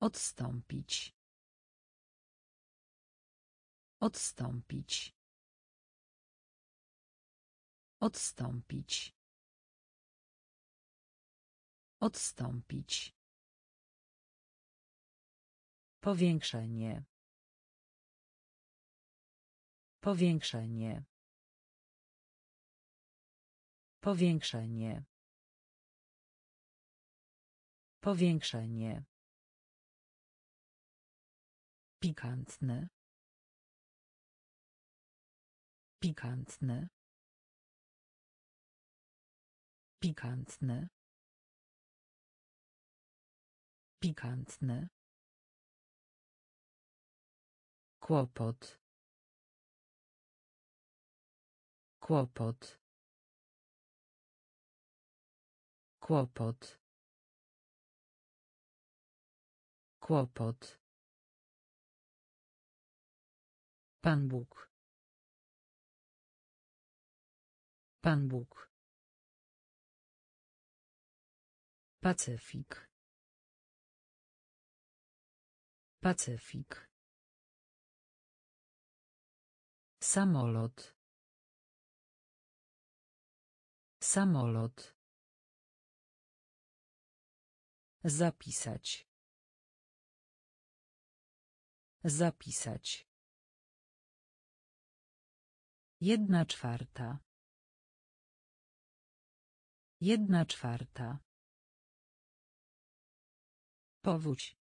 Odstąpić. Odstąpić. Odstąpić. Odstąpić. Powiększenie. Powiększenie. Powiększenie. Powiększenie. Pikantne. Pikantne. Pikantne. Pikantne. Kłopot. Kłopot. Kłopot. Kłopot. Pan Bóg. Pan Bóg. Pacyfik. Pacyfik. Samolot. Samolot. Zapisać. Zapisać. Jedna czwarta. Jedna czwarta. Powódź.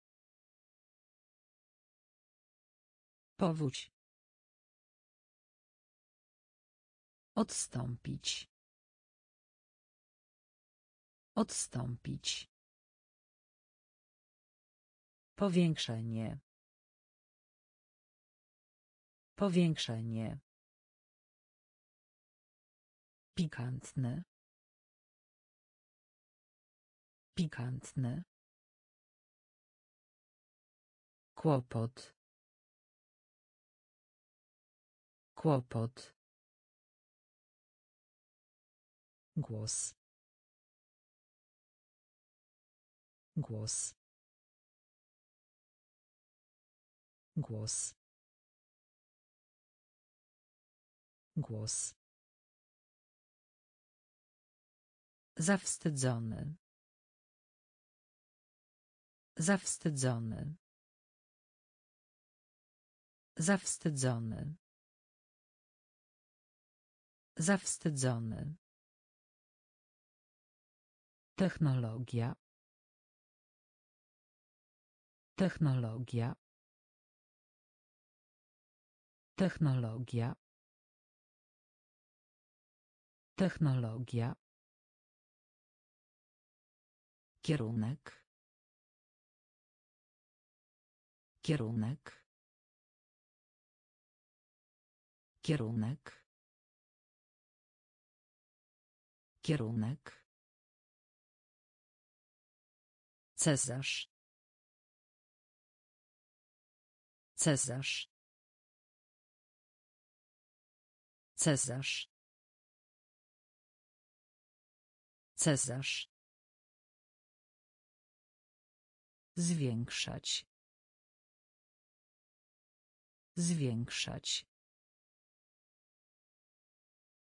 Powódź. Odstąpić. Odstąpić. Powiększenie. Powiększenie. Pikantne. Pikantne. Kłopot. Kłopot. Głos. Głos. Głos. Głos. Zawstydzony. Zawstydzony. Zawstydzony. Zawstydzony. Technologia. Technologia. Technologia. Technologia. Kierunek. Kierunek. Kierunek. Kierunek. Cezarz. Cezarz. Cezarz. Cezarz. Zwiększać. Zwiększać.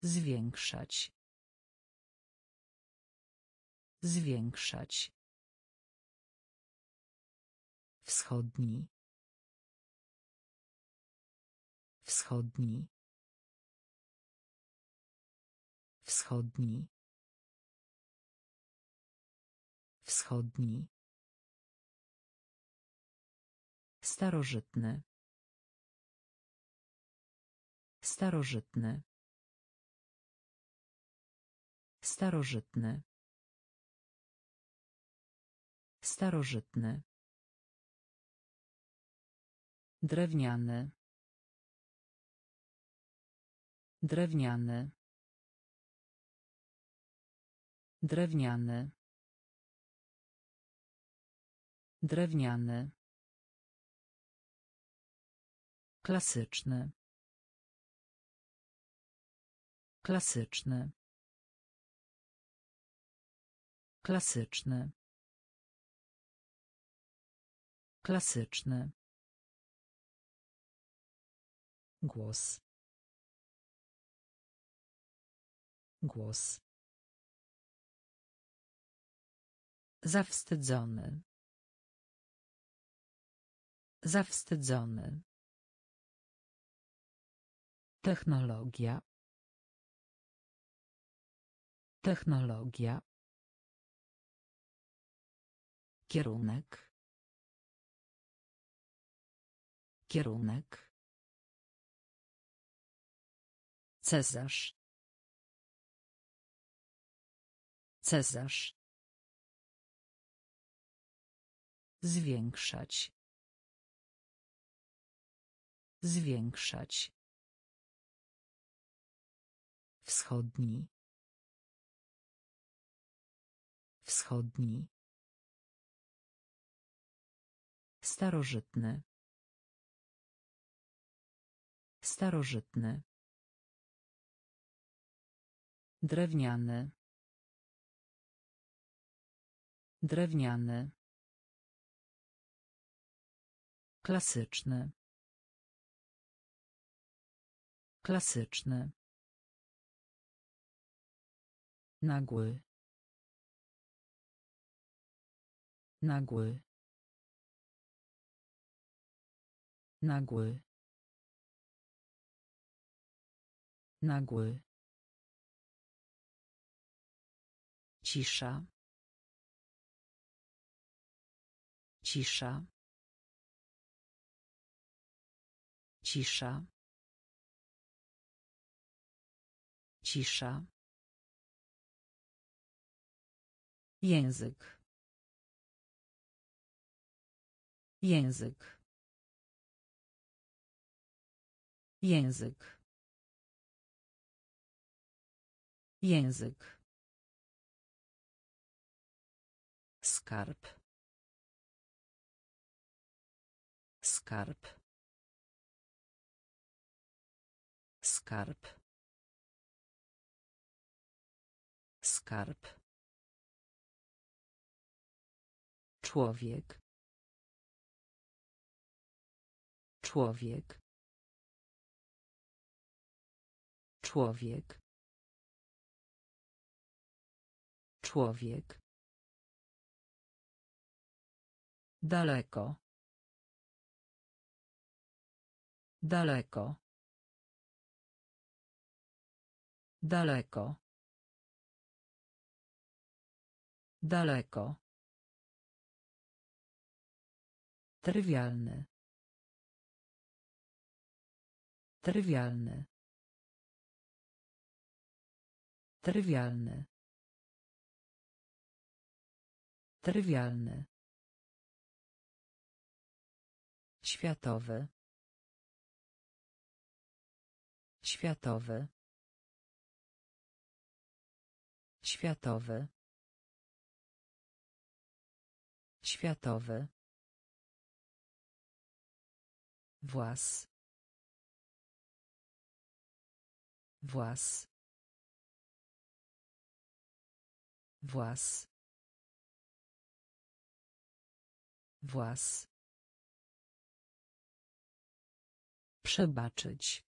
Zwiększać. Zwiększać. Wschodni. Wschodni. Wschodni. Wschodni. Starożytny. Starożytny. Starożytny. Starożytny. Drewniany. Drewniany. Drewniany. Drewniany. Klasyczny. Klasyczny. Klasyczny. Klasyczny. Głos. Głos. Zawstydzony. Zawstydzony. Technologia. Technologia. Kierunek. Kierunek. Cezarz. Cezarz. Zwiększać. Zwiększać. Wschodni. Wschodni. Starożytny. Starożytny. Drewniany. Drewniany. Klasyczny. Klasyczny. Nagły. Nagły. Nagły. Nagły. Cisza. Cisza. Cisza. Cisza. Język. Język. Język. Język. Skarb. Skarb. Skarb. Skarb. Człowiek. Człowiek. Człowiek. Człowiek. Daleko. Daleko. Daleko. Daleko. Trywialny. Trywialny. Trywialny. Trywialny. Światowy. Światowy. Światowy. Światowy. Włas. Włas. Włas. Włas. Przebaczyć.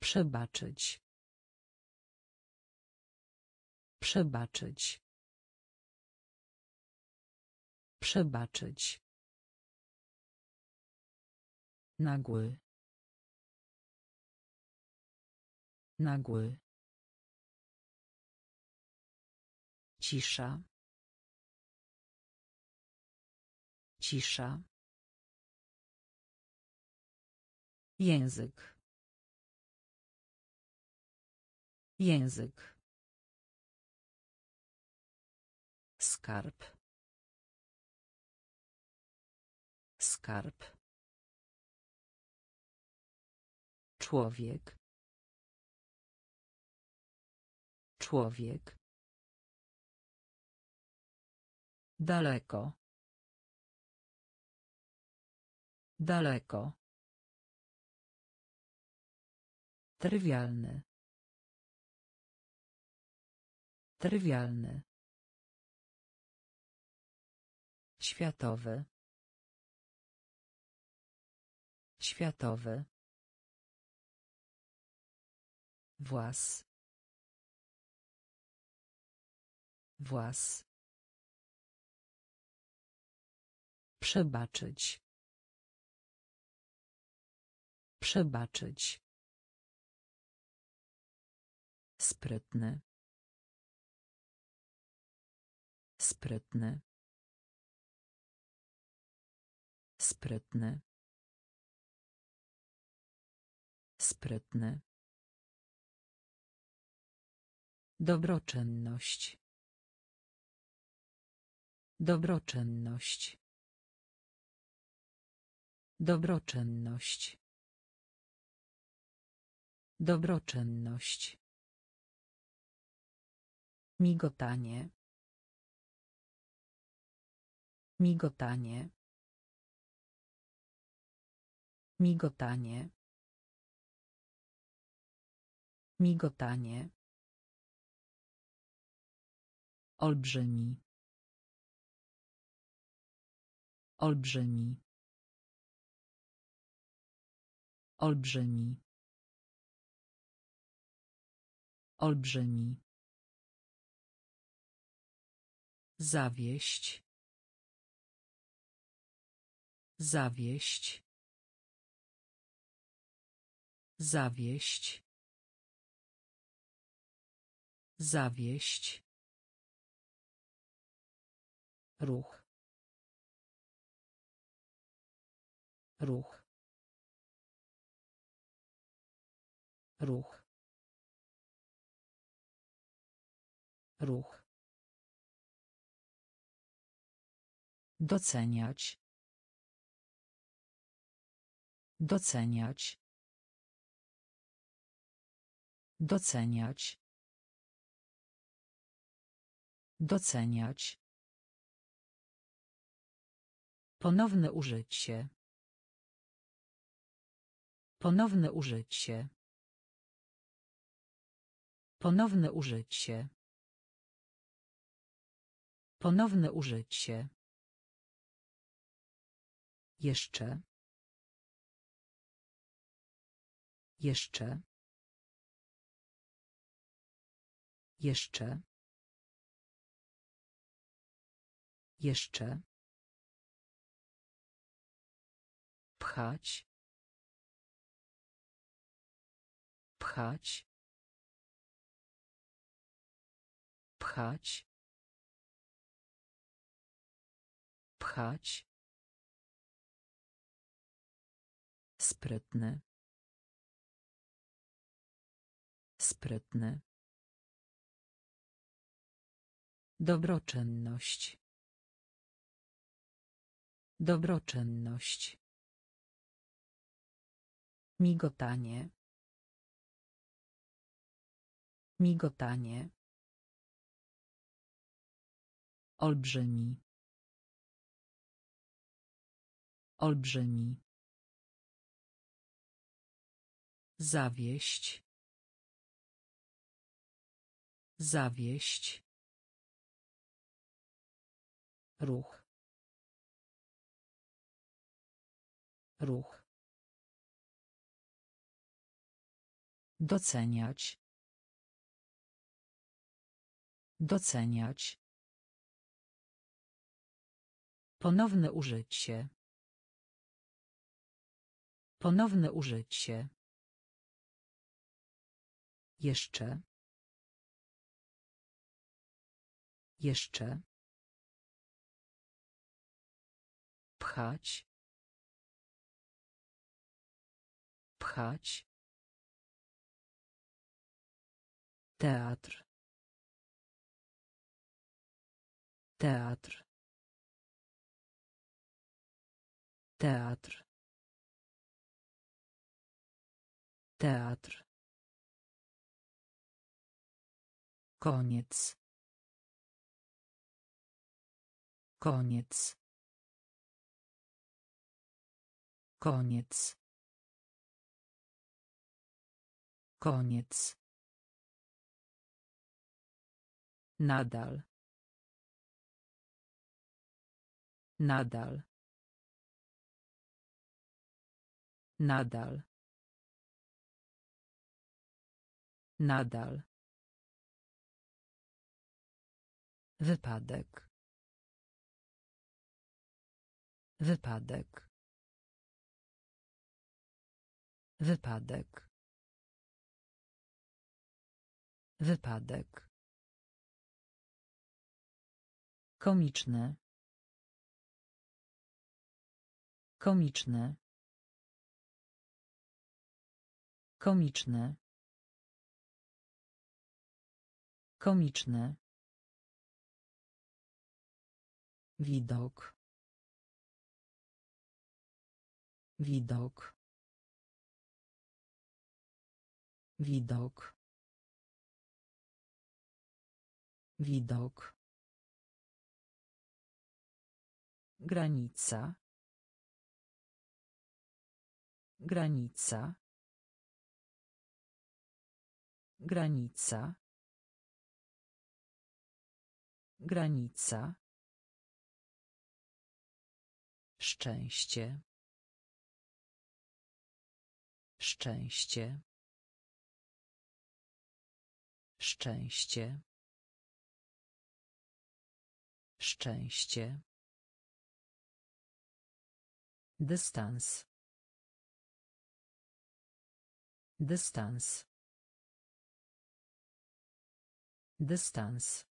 Przebaczyć. Przebaczyć. Przebaczyć. Nagły. Nagły. Cisza. Cisza. Język. Język. Skarb. Skarb. Człowiek. Człowiek. Daleko. Daleko. Trywialny. Trywialny. Światowy. Światowy. Włas. Włas. Przebaczyć. Przebaczyć. Sprytny. Sprytny. Sprytny. Sprytny. Dobroczynność. Dobroczynność. Dobroczynność. Dobroczynność. Migotanie. Migotanie. Migotanie. Migotanie. Olbrzymi. Olbrzymi. Olbrzymi. Olbrzymi. Zawieść. Zawieść. Zawieść. Zawieść. Ruch. Ruch. Ruch. Ruch. Doceniać. Doceniać. Doceniać. Doceniać. Ponowne użycie. Ponowne użycie. Ponowne użycie. Ponowne użycie. Jeszcze. Jeszcze. Jeszcze. Jeszcze. Pchać. Pchać. Pchać. Pchać. Sprytny. Sprytny. Dobroczynność. Dobroczynność. Migotanie. Migotanie. Olbrzymi. Olbrzymi. Zawieść. Zawieść. Ruch. Ruch. Doceniać. Doceniać. Ponowne użycie. Ponowne użycie. Jeszcze. Jeszcze. Pchać. Pchać. Teatr. Teatr. Teatr. Teatr. Koniec. Koniec. Koniec. Koniec. Nadal. Nadal. Nadal. Nadal. Wypadek. Wypadek. Wypadek. Wypadek. Komiczne. Komiczne. Komiczne. Komiczne. Widok. Widok. Widok. Widok. Granica. Granica. Granica. Granica. Szczęście. Szczęście. Szczęście. Szczęście. Dystans. Dystans. Dystans.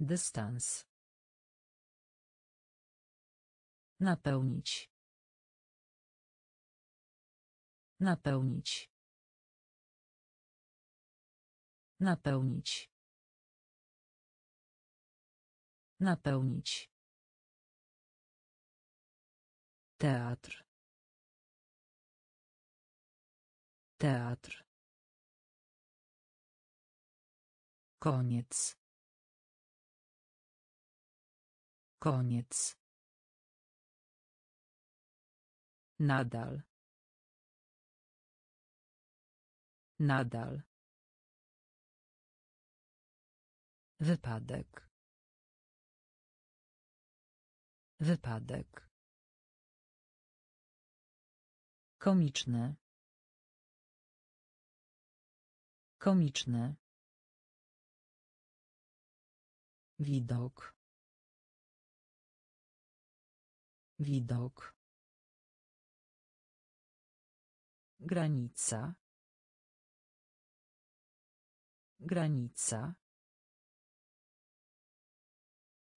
Dystans. Napełnić. Napełnić. Napełnić. Napełnić. Teatr. Teatr. Koniec. Koniec. Nadal. Nadal. Wypadek. Wypadek. Komiczne. Komiczne. Widok. Widok. Granica. Granica.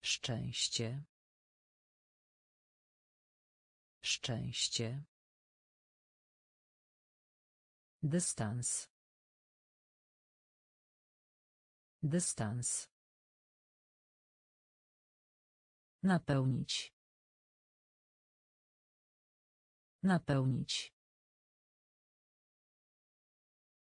Szczęście. Szczęście. Dystans. Dystans. Napełnić. Napełnić.